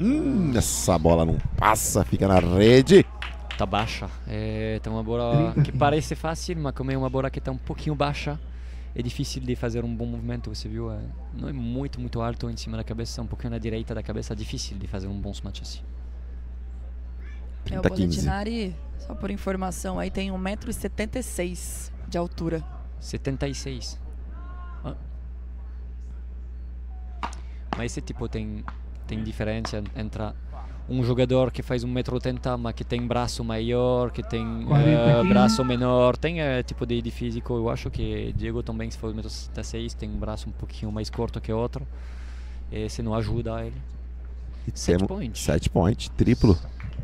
Hum, essa bola não passa, fica na rede. Tá baixa. É, tá uma bola que parece fácil, mas como é uma bola que está um pouquinho baixa, é difícil de fazer um bom movimento. Você viu? É, não é muito, muito alto em cima da cabeça, um pouquinho na direita da cabeça, é difícil de fazer um bom smash assim. É, o 30, 15. Boletinari, só por informação, aí tem 1,76m de altura. 76. Ah. Mas esse tipo tem, tem diferença entre um jogador que faz 1,80m, mas que tem braço maior, que tem 40 quilos. braço menor, tem eh, tipo de, de físico. Eu acho que Diego também, se for 1,76m, tem um braço um pouquinho mais curto que outro. Esse não ajuda ele. E Sete temos point. 7 point, triplo.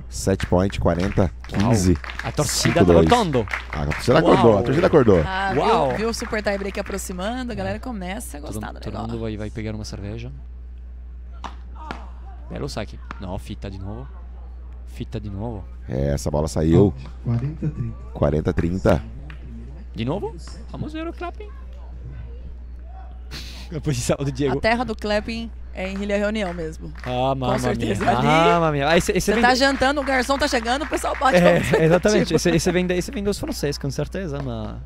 7 point, 40, 15. A torcida tá 5-2. lutando. Ah, a torcida acordou, a torcida acordou. Ah, Uau. viu, viu o Super Tie Break aproximando, a galera começa a Todo, gostar do todo negócio. mundo vai, vai pegar uma cerveja. Belo saque. Não, fita de novo. Fita de novo. É, essa bola saiu. 40, 30. 40, 30. De novo? Vamos ver o clapping. A posição do A Diego. terra do clapping é em Ilha Reunião mesmo. Ah, mamma Com certeza. mia. Ali, Ah, mia. Ah, esse, esse você vem tá de- jantando, o garçom tá chegando, o pessoal bate É, exatamente. Tipo, Esse, esse, vem de, esse vem dos franceses, com certeza, mas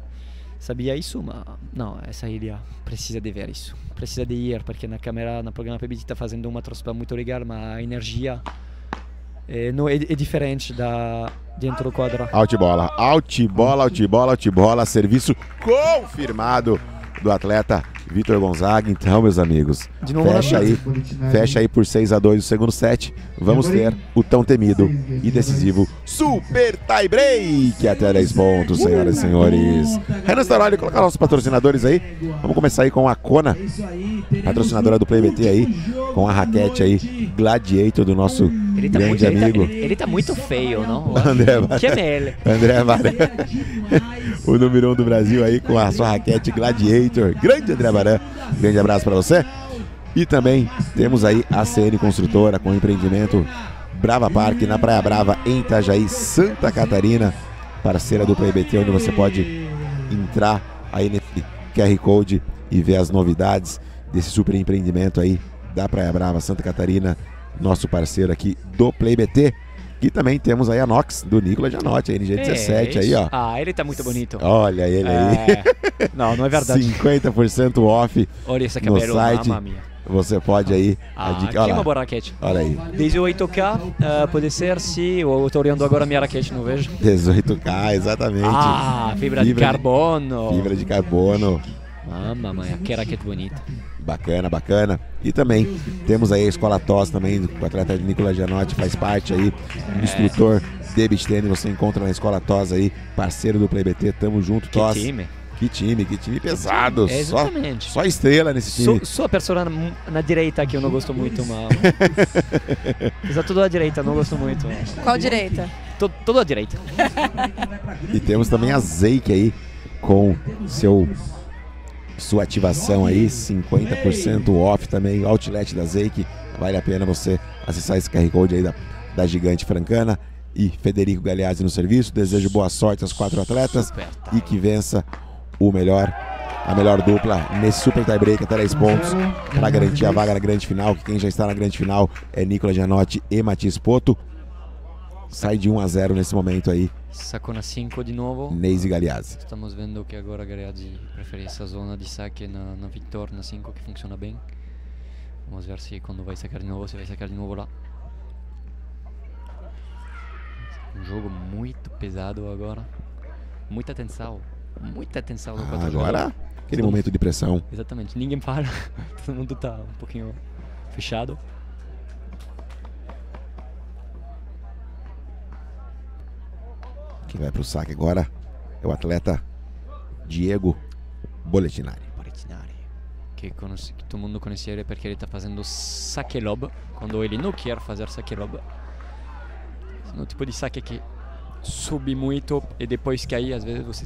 sabia isso, mas não, essa ilha precisa de ver isso. Precisa de ir, porque na câmera, no programa PBT está fazendo uma troça muito legal, mas a energia é, não, é, é diferente da dentro do quadro. Out bola, out bola, out bola, out bola. Serviço confirmado do atleta Vitor Gonzaga. Então, meus amigos, De novo fecha aí, frente. fecha aí por 6 a 2 o segundo set. Vamos ter o tão temido e decisivo Super Tie Break. Até 10 pontos, senhoras e senhores. Renan Staroli, colocar nossos patrocinadores aí. Vamos começar aí com a Kona, patrocinadora do Play BT aí, com a raquete aí, Gladiator do nosso Ele tá, grande muito, ele, tá, amigo. ele, ele tá muito feio, não? André Varela. É ele? André Varela. O número 1 um do Brasil aí com a sua raquete Gladiator. Grande André Varela. Grande abraço para você. E também temos aí a CN Construtora com empreendimento Brava Parque na Praia Brava em Itajaí, Santa Catarina. Parceira do PlayBT, onde você pode entrar aí nesse QR Code e ver as novidades desse super empreendimento aí da Praia Brava, Santa Catarina, nosso parceiro aqui do PlayBT. E também temos aí a Nox do Nicolas Janotti, a NG17 aí, ó. Ah, ele tá muito bonito. Olha ele aí. É. Não, não é verdade. 50% off Olha esse no cabelo, site. mamma mia. Você pode aí. Ah, adqui- aqui olha é uma boa raquete. Olha aí. 18K, ah, pode ser se. Eu tô olhando agora a minha raquete, não vejo? 18K, exatamente. Ah, fibra de carbono. Fibra de carbono. Mamma mia, que raquete bonita. Bacana, bacana. E também temos aí a Escola TOS também, com o atleta Nicolas Gianotti, faz parte aí, um instrutor de beach tennis, você encontra na Escola TOS aí, parceiro do Play BT, tamo junto, Que TOS. time. Que time, que time pesado. É, só, exatamente. só estrela nesse time. Só, só a pessoa na, na direita que eu não gosto muito, mas. Apesar tudo à direita, não gosto muito. Qual direita? Todo, todo à direita. E temos também a Zeik aí com seu sua ativação aí, 50% off também, outlet da Zeik. Vale a pena você acessar esse QR Code aí da, da Gigante Francana e Federico Galeazzi no serviço. Desejo boa sorte aos quatro atletas e que vença o melhor, a melhor dupla nesse super tie-break até 10 pontos para garantir a vaga na grande final, que quem já está na grande final é Nicolas Gianotti e Matias Poto. Sai de 1 a 0 nesse momento aí, Sacou na 5 de novo. Neise Galeazzi. Estamos vendo que agora Galeazzi prefere essa zona de saque na, na Victor, na 5, que funciona bem. Vamos ver se quando vai sacar de novo, se vai sacar de novo lá. Um jogo muito pesado agora. Muita tensão. Muita tensão no Ah, agora, aquele momento de pressão. Exatamente. Ninguém para. Todo mundo tá um pouquinho fechado. Quem vai pro saque agora é o atleta Diego Boletinari. Que, conosce- que todo mundo conhece ele porque ele está fazendo saque lob quando ele não quer fazer saque lob. No tipo de saque que sobe muito e depois cai, às vezes você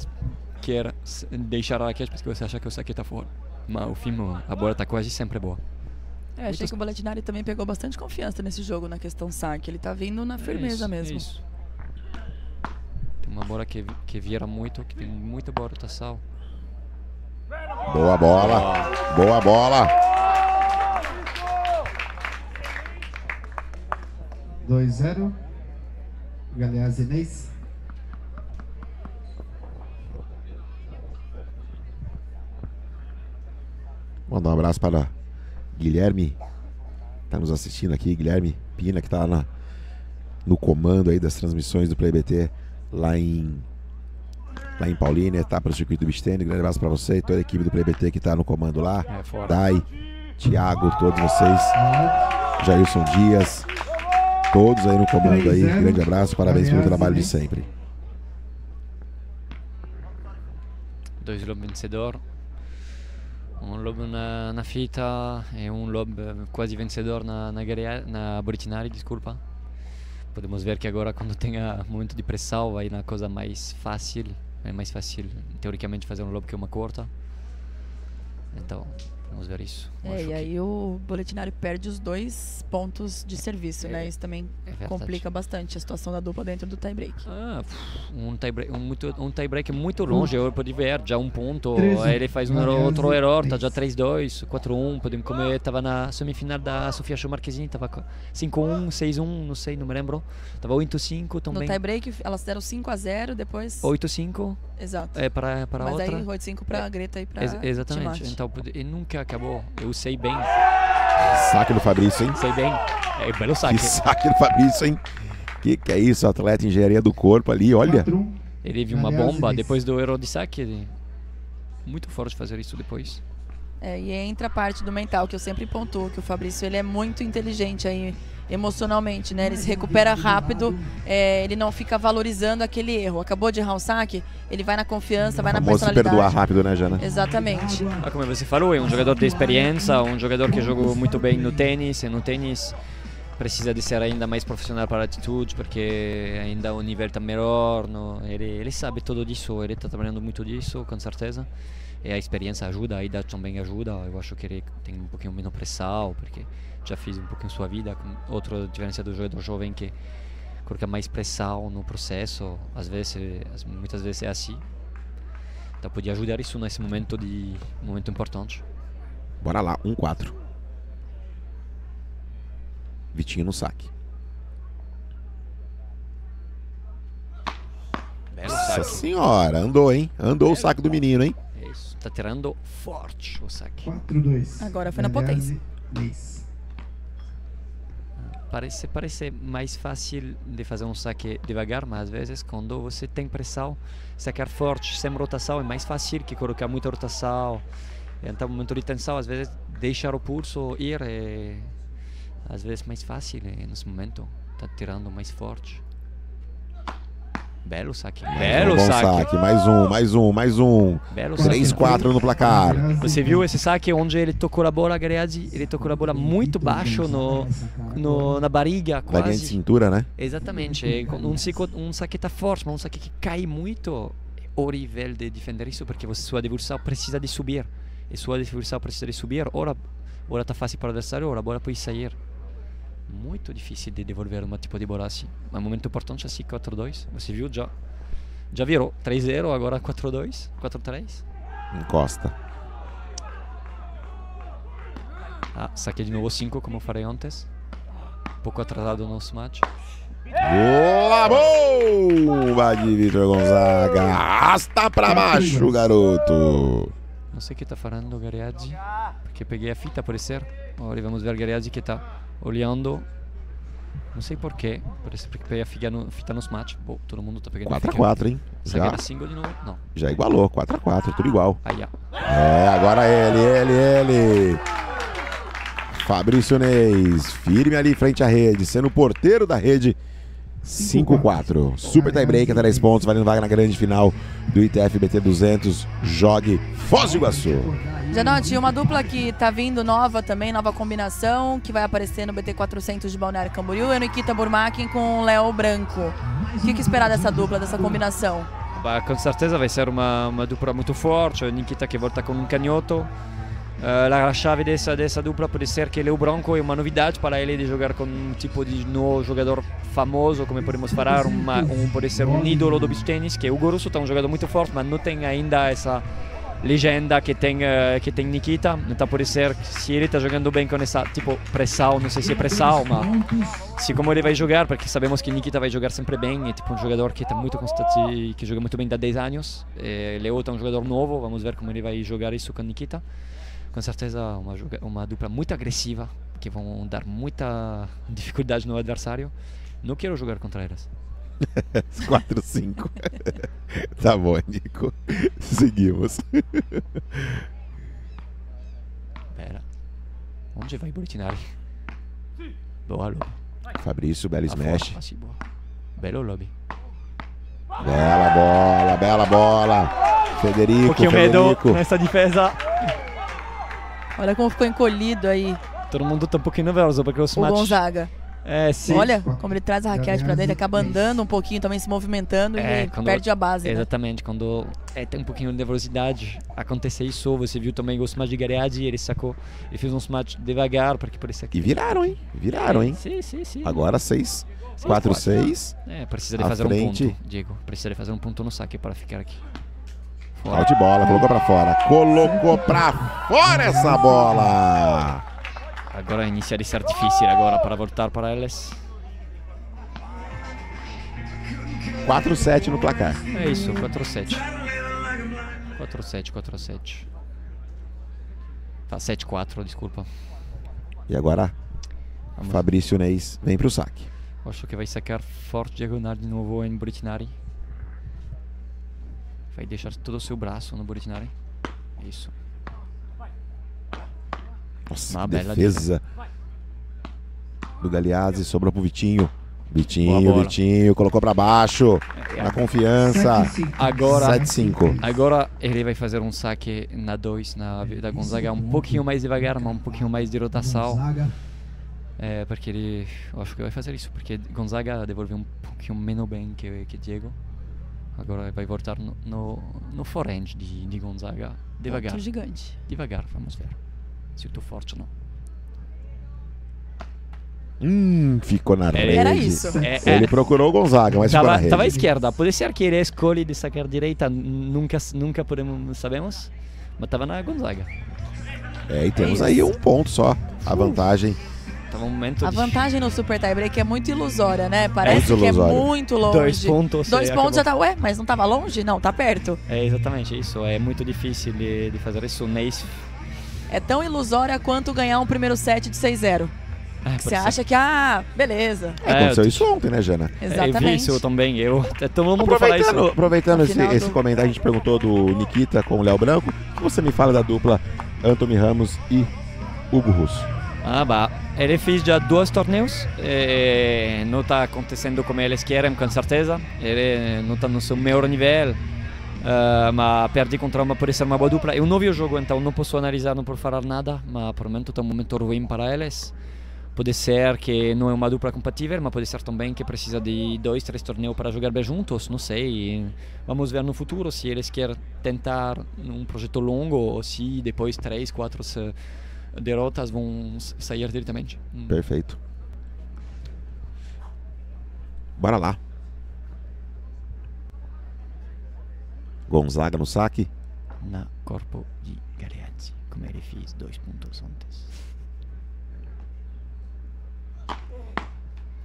quer deixar a raquete porque você acha que o saque está fora. Mas o fim, a bola está quase sempre boa. É, achei Muitas- que o Boletinari também pegou bastante confiança nesse jogo na questão saque. Ele tá vindo na firmeza isso, mesmo. isso. Uma bola que, que vira muito, que tem muita boa rotação. Boa bola. Boa bola. 2-0. Galeazzi Inês. Mandar um abraço para Guilherme, tá nos assistindo aqui, Guilherme Pina, que tá na, no comando aí das transmissões do Play BT lá em lá em Paulínia, tá para o circuito Tennis. Grande abraço para você e toda a equipe do Play BT que tá no comando lá. É. Dai, Thiago, todos vocês. Jailson Dias, todos aí no comando aí. Grande abraço, parabéns pelo trabalho de sempre. Dois lob vencedor. Um lob na, na fita e um lob eh, quase vencedor na, na, na Boritinari, desculpa. Podemos ver que agora quando tem a momento de pressão vai na coisa mais fácil. É mais fácil, teoricamente, fazer um lob que uma corta. Então, vamos ver isso. Eu É, e que- aí o Boletinari perde os dois pontos de serviço, né? Isso também é complica bastante a situação da dupla dentro do tie-break. Ah, um tie-break um muito, um tie -break muito longe, eu pode ver, já um ponto, Treze. aí ele faz um Galeazzi, outro error, tá já 3-2, 4-1, podemos como tava na semifinal da Sofia Show Marquezine, tava co- 5-1, 6-1, não sei, não me lembro, tava 8-5 No também, tie-break, elas deram 5x0, depois. 8-5, Exato. é, para, para Mas outra. aí 8-5 pra Greta e pra Ex- exatamente, Timate. então e nunca acabou, eu sei bem, Saque do Fabrício, hein? sei bem, é belo saque. Que saque do Fabrício, hein? Que que é isso, atleta em engenharia do corpo ali, olha. Ele viu uma bomba depois do erro de saque, ele- muito forte fazer isso depois. É, e entra a parte do mental, que eu sempre pontuo, que o Fabrício ele é muito inteligente aí emocionalmente, né? Ele se recupera rápido, é, ele não fica valorizando aquele erro. Acabou de errar um saque, ele vai na confiança, vai na Famoso se personalidade. perdoar rápido, né, Jana? Exatamente. Ah, como você falou, é um jogador de experiência, um jogador que jogou muito bem no tênis, e no tênis precisa de ser ainda mais profissional para a atitude, porque ainda o nível está melhor, no, ele, ele sabe tudo disso, ele está trabalhando muito disso, com certeza, e a experiência ajuda, a idade também ajuda, eu acho que ele tem um pouquinho menos pressão, porque já fez um pouquinho sua vida, com outra diferença do jogador jovem que coloca mais pressão no processo, às vezes, muitas vezes é assim, então podia ajudar isso nesse momento de momento importante. Bora lá, 1-4. Vitinho no saque. Nossa saque. senhora, andou, hein? Andou o saque do menino, hein? É tá tirando forte o saque. 4-2. Agora foi na potência. Parece, parece mais fácil de fazer um saque devagar, mas às vezes quando você tem pressão, sacar forte, sem rotação, é mais fácil que colocar muita rotação. Então, no momento de tensão, às vezes deixar o pulso ir é às vezes mais fácil e nesse momento tá tirando mais forte. Belo saque. Belo um saque. saque. Mais um, mais um, mais um. Belo 3-4 no placar. Você viu esse saque onde ele tocou a bola, Gareazzi? Ele tocou a bola muito baixo no, no, na barriga, de quase. cintura, né? Exatamente. É Um, saque- um saque tá forte, mas um saque que cai muito. É horrível de defender isso, porque sua adversário precisa de subir. E sua adversário precisa de subir. Ora, ora tá fácil para o adversário, ora a bola pode sair. Muito difícil de devolver um tipo de bola assim. Mas momento importante assim, 4-2. Você viu já? Já virou 3-0, agora 4-2, 4-3. Encosta. Ah, saquei de novo 5, como eu falei antes. Um pouco atrasado no nosso match. Boa bomba de Vitor Gonzaga. Arrasta pra baixo, garoto. Não sei o que está falando Gareazzi, porque peguei a fita, pode ser. Agora vamos ver Gareazzi que está olhando. Não sei porquê, parece porque peguei a fita, no, fita nos match. Bom, todo mundo está pegando 4x4, hein? Saquei Já? Não. já igualou. 4x4, tudo igual. Aí, ó. É, agora ele, ele, ele. Fabrício Neis, firme ali frente à rede, sendo o porteiro da rede. 5-4. Super tie break até 10 pontos, valendo vaga na grande final do ITF BT 200. Jogue Foz do Iguaçu. Janote, uma dupla que tá vindo nova também, nova combinação, que vai aparecer no BT 400 de Balneário Camboriú, é Nikita Burmakin com Léo Branco. O que, que esperar dessa dupla, dessa combinação? Bah, com certeza vai ser uma, uma dupla muito forte. Nikita que volta com um canhoto. Eh, la chave dessa, dessa dupla pode ser que Leo Branco é uma novidade para ele de jogar com um tipo de novo jogador famoso, como podemos falar, uma, um, pode ser um ídolo do beach tennis, que é o Hugo Russo, é um jogador muito forte, mas não tem ainda essa legenda que tem, eh, que tem Nikita. Então pode ser que se ele está jogando bem com essa tipo pressão, não sei se é pressão, mas se como ele vai jogar, porque sabemos que Nikita vai jogar sempre bem, é tipo um jogador que está muito constante, que joga muito bem há 10 anos. E Leo é um jogador novo, vamos ver como ele vai jogar isso com Nikita. Com certeza uma, uma dupla muito agressiva, que vão dar muita dificuldade no adversário. Não quero jogar contra eles. 4-5. tá bom, Nico. Seguimos. Pera. Onde vai Bortinari? Boa, Lobby. Fabrício, belo Tá smash. fora, assim, boa. Belo Lobby. Bela bola, bela bola. Federico, Um pouquinho medo Federico. nessa defesa. Olha como ficou encolhido aí Todo mundo tá um pouquinho nervoso porque os o matches... Gonzaga. É, sim. Olha como ele traz a raquete pra dentro, acaba andando um pouquinho, também se movimentando É, e quando- perde a base. né? Exatamente, quando é, tem um pouquinho de nervosidade, acontece isso. Você viu também os matches de Gareadi, ele sacou, ele fez uns matches devagar, porque parecia que. E viraram, hein? Viraram, hein? Sim, sim, sim. Agora 6, Seis, 4, quatro. 6. É, precisa de fazer um frente. ponto, Diego. Precisa de fazer um ponto no saque para ficar aqui. Foul de bola, colocou pra fora. Colocou pra fora essa bola. Agora inicia a ser difícil agora para voltar para eles. 4-7 no placar. É isso, 4-7. 4-7, 4-7. Tá, 7-4, desculpa. E agora, Vamos. Fabrício Neis vem pro saque. Acho que vai sacar forte diagonal de novo em Britinari. Vai deixar todo o seu braço no Britinari. Isso. Nossa, Uma defesa do Galeazzi, sobrou pro Vitinho. Vitinho. Vitinho, colocou pra baixo. Na confiança. Agora, 7-5. agora ele vai fazer um saque na 2 na da Gonzaga um pouquinho mais devagar, mas um pouquinho mais de rotação. É, porque ele, eu acho que vai fazer isso, porque Gonzaga devolveu um pouquinho menos bem que, que Diego. Agora vai voltar no, no, no forehand de, de Gonzaga, devagar. Ponto gigante. Devagar, vamos ver. Se tô forte ou não. Hum, ficou na Era- rede. era isso. É, Ele é. procurou o Gonzaga, mas ficou na Tava, rede. tava à esquerda, pode ser que ele escolhe de sacar direita, nunca, nunca podemos, sabemos, mas tava na Gonzaga. É, e temos aí um ponto só. A vantagem. Tava um momento A de... vantagem no Super Tiebreak é muito ilusória, né? Parece Muito que é muito longe. Dois pontos, Dois é, pontos já acabou. tá. Ué, mas não tava longe? Não, tá perto. É exatamente isso, é muito difícil de, de fazer isso. O Neis É tão ilusória quanto ganhar um primeiro set de 6-0. Você acha que, ah, beleza. É, aconteceu isso ontem, né, Jana? Exatamente. É, isso também. Eu, todo mundo fala isso. Aproveitando, aproveitando esse, Afinal esse do- comentário, a gente perguntou do Nikita com o Léo Branco. O que você me fala da dupla Anthony Ramos e Hugo Russo? Ah, bah. Ele fez já dois torneios. eh, não está acontecendo como eles querem, com certeza. Ele não está no seu melhor nível. Mas perdi contra uma por ser uma boa dupla. Eu não vi o jogo, então não posso analisar, não posso falar nada. Mas por momento está um momento ruim para eles. Pode ser que não é uma dupla compatível, mas pode ser também que precisa de dois, três torneios para jogar bem juntos. Não sei. Vamos ver no futuro se eles querem tentar um projeto longo ou se depois três, quatro derrotas vão sair diretamente. Hum. Perfeito. Bora lá. Gonzaga no saque. Na corpo de Galeazzi, como ele fez dois pontos antes.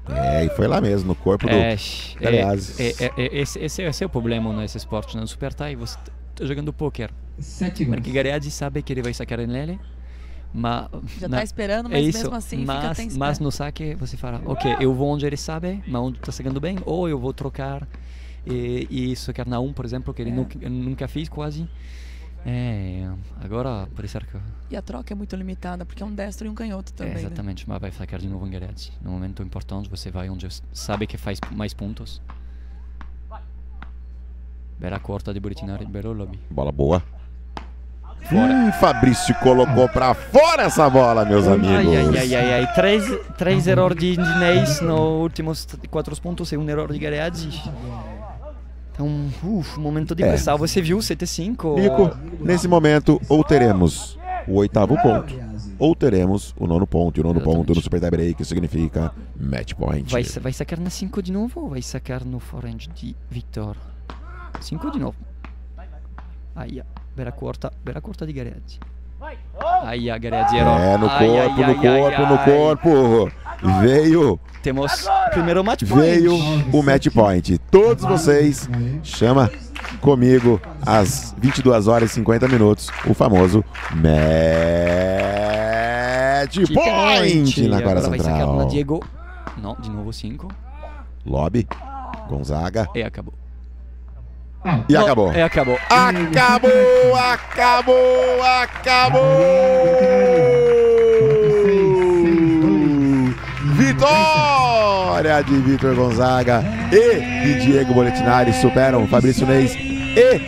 É, e foi lá mesmo, no corpo do É, Galeazzi. é, é, é, esse, esse, esse é o problema nesse esporte, no Super Thai, você está jogando poker. Sete Porque Galeazzi sabe que ele vai sacar nele, mas... Já na- tá esperando, é mas isso, mesmo assim fica mas, tem mas no saque você fala, ok, eu vou onde ele sabe, mas onde está chegando bem, ou eu vou trocar e, e na 1, por exemplo, que ele É. nunca, nunca fez quase. É, agora parece que... E a troca é muito limitada, porque é um destro e um canhoto também. É, né? exatamente, mas vai sacar de novo em Galeazzi. No momento importante você vai onde sabe que faz mais pontos. Bela corta de Buritinari, belo lobby. Bola boa. Hum, Fabrício colocou pra fora essa bola, meus amigos. Ai, ai, ai, ai, ai. Três, três erros de Inês nos últimos quatro pontos e um erro de Galeazzi. Então, uf, momento de É. pressão. Você viu 7-5? Nico, nesse momento, ou teremos o oitavo ponto, ou teremos o nono ponto. E o nono ponto no Super Tie Break significa match point. Vai, vai sacar na 5 de novo ou vai sacar no forehand de Victor? 5 de novo. Aí. Bela corta, bela corta de. Aí, a Galeazzi errou. É, no Ai, ai, corpo, no ai, ai, corpo, no ai. corpo. Veio, Temos primeiro match point. veio o match point. Todos vocês, chama comigo às 22 horas e 50 minutos, o famoso match point na quadra Agora vai sacar central. Diego. Não, de novo 5. Lobby, Gonzaga. E acabou. E acabou. E acabou. Acabou, acabou, acabou! Vitória de Vitor Gonzaga e de Diego Boletinari superam Fabrício Neis e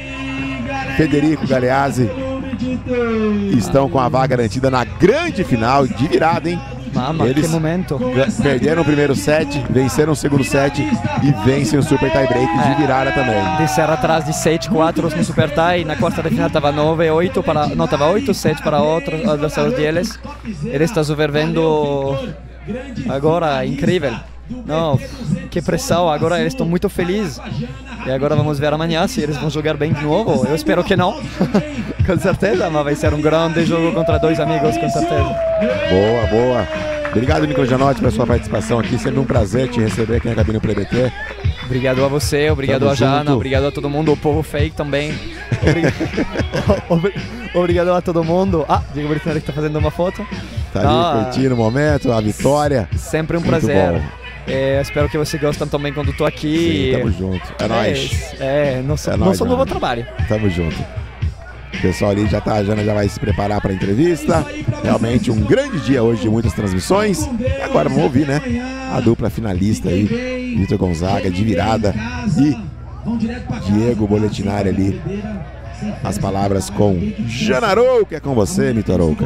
Federico Galeazzi. Estão com a vaga garantida na grande final de virada, hein? Mama, que momento. perderam o primeiro set, venceram o segundo set e vencem o Super Tie Break de virada também. De ser atrás de 7-4 no Super Tie. Na quarta de final estava 9-8 para. Não, estava 8-7 para outros adversários deles. Ele está sobrevivendo agora, incrível. Não, que pressão. Agora eles estão muito felizes. E agora vamos ver amanhã se eles vão jogar bem de novo. Eu espero que não. com certeza, mas vai ser um grande jogo contra dois amigos, com certeza. Boa, boa. Obrigado, Nicolas Janotti, pela sua participação aqui. Sempre um prazer te receber aqui na cabine Play BT. Obrigado a você, obrigado Tamo a Jana, junto. obrigado a todo mundo, o povo fake também. Obrigado, Obri- obrigado a todo mundo. Ah, Diego Britnelli que está fazendo uma foto. Tá ali Ah, curtindo o momento, a vitória. Sempre um Muito prazer. É, espero que você gostem também quando estou aqui. Sim, tamo junto. É nóis. É, nosso, É nosso nóis, novo trabalho. Tamo junto. O pessoal ali já tá, a Jana já vai se preparar para a entrevista. Realmente um grande dia hoje de muitas transmissões. E agora vamos ouvir, né? A dupla finalista aí, Vitor Gonzaga de virada e Diego Boletinari ali. As palavras com Jana Arouca, é com você, Mito Arouca.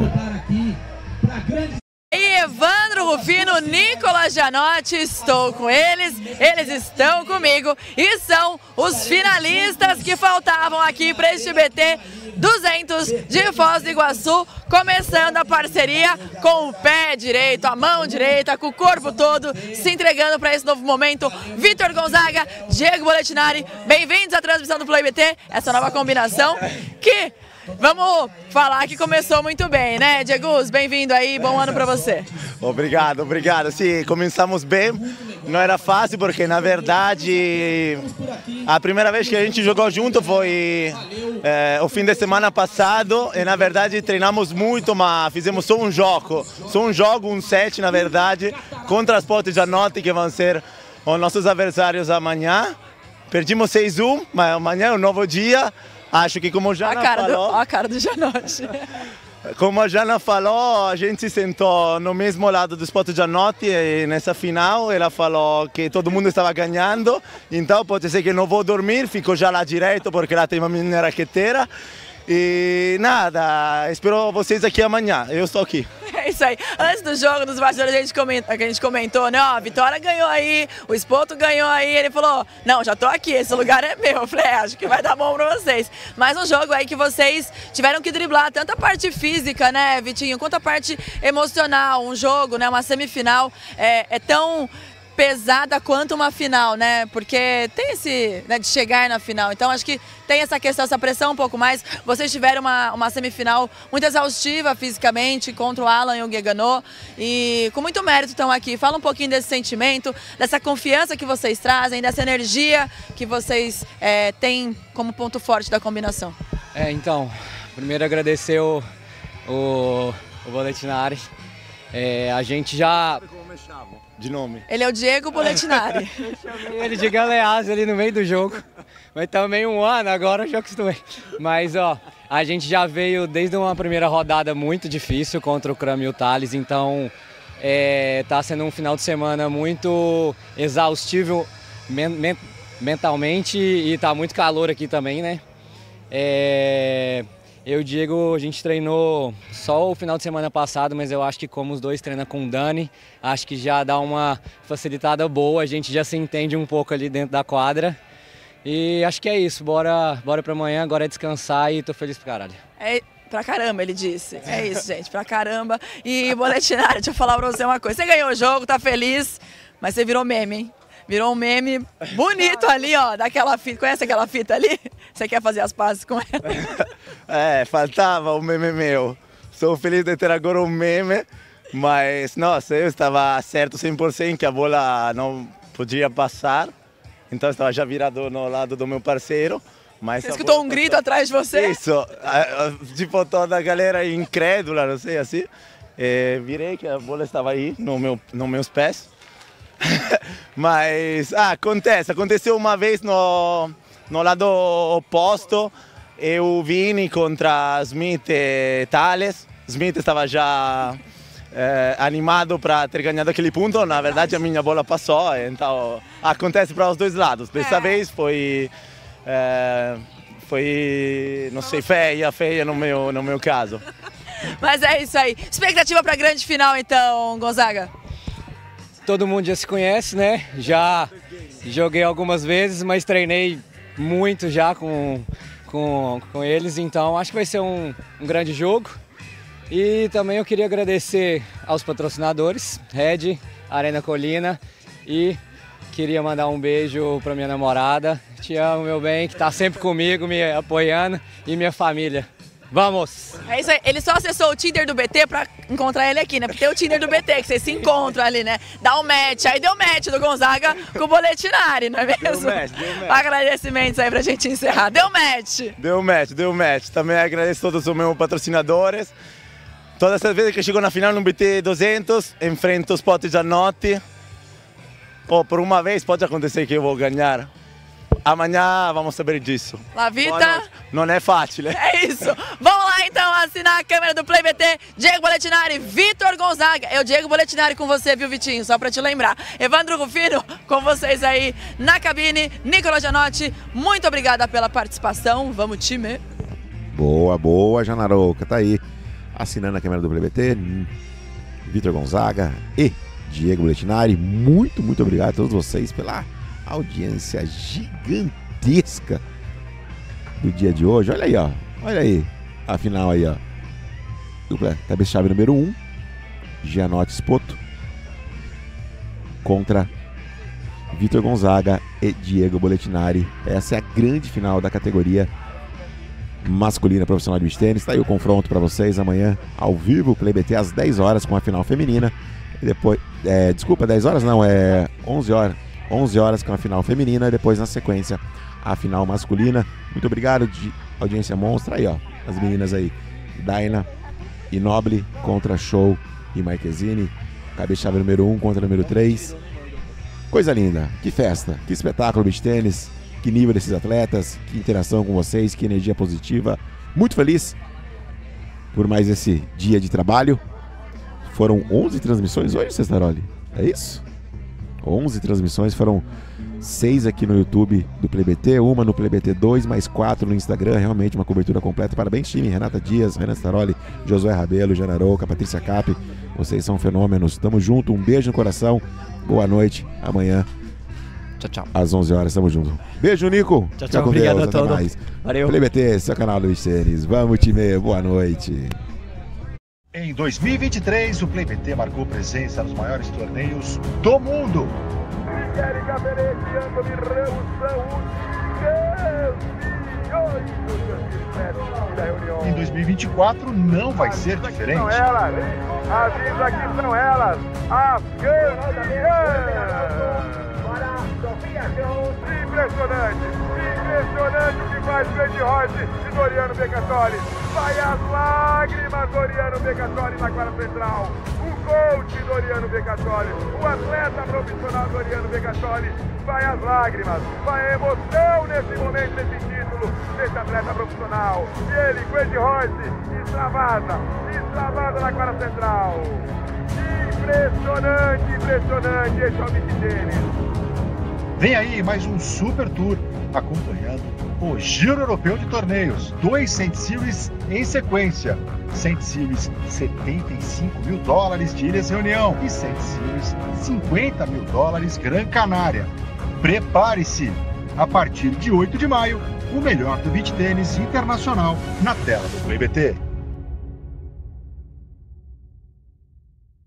E Evandro Rufino, Nicolas Janotti, estou com eles, eles estão comigo e são os finalistas que faltavam aqui para este BT 200 de Foz do Iguaçu, começando a parceria com o pé direito, a mão direita, com o corpo todo, se entregando para esse novo momento. Vitor Gonzaga, Diego Boletinari, bem-vindos à transmissão do Play BT, essa nova combinação que Vamos falar que começou muito bem, né, Diego? Bem-vindo aí, bom ano para você. Obrigado, obrigado. Sim, começamos bem. Não era fácil porque, na verdade, a primeira vez que a gente jogou junto foi é, o fim de semana passado e, na verdade, treinamos muito, mas fizemos só um jogo. Só um jogo, um set, na verdade, contra as Potes Janotti, que vão ser os nossos adversários amanhã. Perdimos 6-1, mas amanhã é um novo dia. Acho que como já a cara falou... Do, a cara do Janotti. Como a Jana falou, a gente se sentou no mesmo lado do Spot Giannotti e nessa final ela falou que todo mundo estava ganhando, então pode ser que não vou dormir, fico já lá direto porque ela tem uma minha raqueteira. E nada, espero vocês aqui amanhã. Eu estou aqui. Isso aí. Antes do jogo, dos bastidores, a gente, comenta, a gente comentou, né? Ó, a Vitória ganhou aí, o Espoto ganhou aí. Ele falou: Não, já tô aqui, esse lugar é meu. Eu falei: é, Acho que vai dar bom pra vocês. Mas um jogo aí que vocês tiveram que driblar tanto a parte física, né, Vitinho, quanto a parte emocional. Um jogo, né? Uma semifinal é, é tão pesada quanto uma final, né? Porque tem esse, né, de chegar na final. Então acho que tem essa questão, essa pressão um pouco mais. Vocês tiveram uma, uma semifinal muito exaustiva fisicamente contra o Alan e o Gegano e com muito mérito estão aqui. Fala um pouquinho desse sentimento, dessa confiança que vocês trazem, dessa energia que vocês é, têm como ponto forte da combinação. É, então, primeiro agradecer o, o, o Boletinari. É, a gente já de nome. Ele é o Diego Boletinari. Eu chamei ele de Galeazzi ali no meio do jogo. Mas também um ano, agora eu já acostumei. Mas, ó, a gente já veio desde uma primeira rodada muito difícil contra o Cram e o Thales, então é, tá sendo um final de semana muito exaustivo men men mentalmente e tá muito calor aqui também, né? É, eu o Diego, a gente treinou só o final de semana passado, mas eu acho que como os dois treinam com o Dani, acho que já dá uma facilitada boa, a gente já se entende um pouco ali dentro da quadra. E acho que é isso, bora, bora pra amanhã, agora é descansar e tô feliz pra caralho. É, pra caramba, ele disse. É isso, gente, pra caramba. E, Boletinário, deixa eu falar pra você uma coisa. Você ganhou o jogo, tá feliz, mas você virou meme, hein? Virou um meme bonito ali, ó, daquela fita. Conhece aquela fita ali? Você quer fazer as pazes com ela? é, faltava o meme meu. Sou feliz de ter agora um meme, mas, nossa, eu estava certo 100% que a bola não podia passar. Então, estava já virado no lado do meu parceiro. Mas você escutou um grito atrás de você? Isso, tipo toda a galera incrédula, não sei assim. E virei que a bola estava aí no meu, nos meus pés. Mas ah, acontece, aconteceu uma vez no, no lado oposto, eu vim contra Smith e Thales. Smith estava já eh, animado para ter ganhado aquele ponto, na verdade a minha bola passou, então acontece para os dois lados. Dessa é. vez foi, eh, foi, não sei, feia, feia no meu, no meu caso. Mas é isso aí. Expectativa para a grande final então, Gonzaga? Todo mundo já se conhece, né? Já joguei algumas vezes, mas treinei muito já com, com, com eles, então acho que vai ser um, um grande jogo. E também eu queria agradecer aos patrocinadores, Red, Arena Colina e queria mandar um beijo para minha namorada. Te amo, meu bem, que está sempre comigo, me apoiando e minha família. Vamos! É isso aí. Ele só acessou o Tinder do BT pra encontrar ele aqui, né? Porque tem o Tinder do BT, que vocês se encontram ali, né? Dá um match. Aí deu match do Gonzaga com o Boletinari, não é mesmo? Deu match, deu match. Agradecimentos aí pra gente encerrar. Deu match! Deu match, deu match. Também agradeço a todos os meus patrocinadores. Todas as vezes que chego na final no BT 200, enfrento os potes Giannotti. Oh, por uma vez pode acontecer que eu vou ganhar. Amanhã vamos saber disso. Lavita. Não é fácil, né? É isso. Vamos lá então assinar a câmera do Play BT. Diego Boletinari, Vitor Gonzaga. Eu, Diego Boletinari, com você, viu, Vitinho? Só pra te lembrar. Evandro Rufino, com vocês aí na cabine. Nicolas Janotti, muito obrigada pela participação. Vamos, time. Boa, boa, Janaroca. Tá aí assinando a câmera do Play BT. Vitor Gonzaga e Diego Boletinari. Muito, muito obrigado a todos vocês pela audiência gigantesca do dia de hoje. Olha aí, ó. Olha aí. A final aí, ó. Dupla cabeça-chave número 1. Um, Gianotti Spoto. Contra Vitor Gonzaga e Diego Boletinari. Essa é a grande final da categoria masculina profissional de beach tênis. Está aí o confronto para vocês amanhã, ao vivo, Play BT às 10 horas com a final feminina. E depois, é, desculpa, 10 horas não, é 11 horas. 11 horas com a final feminina depois na sequência a final masculina. Muito obrigado de audiência monstra aí, ó. As meninas aí. Daina e Noble contra Show e Marquezine. Cabeça-chave número 1 um contra número 3. Coisa linda, que festa, que espetáculo beach tênis, que nível desses atletas, que interação com vocês, que energia positiva. Muito feliz por mais esse dia de trabalho. Foram 11 transmissões hoje, Cestaroli? É isso? 11 transmissões, foram seis aqui no YouTube do PlayBT, uma no PlayBT 2, mais quatro no Instagram, realmente uma cobertura completa. Parabéns, time. Renata Dias, Renan Staroli, Josué Rabelo, Jana Rouca, Patrícia Cap. Vocês são fenômenos. Tamo junto, um beijo no coração. Boa noite. Amanhã. Tchau, tchau. Às 11 horas, tamo junto. Beijo, Nico. Tchau, tchau. Obrigado Deus, a todos. Valeu. PlayBT, seu canal Luiz Tênis. Vamos, time. Boa noite. Em 2023, o PlayBT marcou presença nos maiores torneios do mundo. Em 2024 não vai ser diferente. São elas, avisa que são elas, as campeãs. Impressionante, impressionante o que faz Grande Roche e Doriano Becatoli. Vai as lágrimas, Doriano Becatoli na quadra central. O coach Doriano Becatoli, o atleta profissional Doriano Becatoli. Vai as lágrimas, vai a emoção nesse momento, nesse título, desse atleta profissional. E ele, Grande Roche, extravasa, extravasa na quadra central. Impressionante, impressionante, esse é o beat tênis. Vem aí mais um Super Tour acompanhando o Giro Europeu de Torneios. Dois Saint Series em sequência. Saint Series 75 mil dólares de Ilhas Reunião e Saint Series 50 mil dólares Gran Canária. Prepare-se! A partir de 8 de maio, o melhor do beach tênis internacional na tela do Play BT.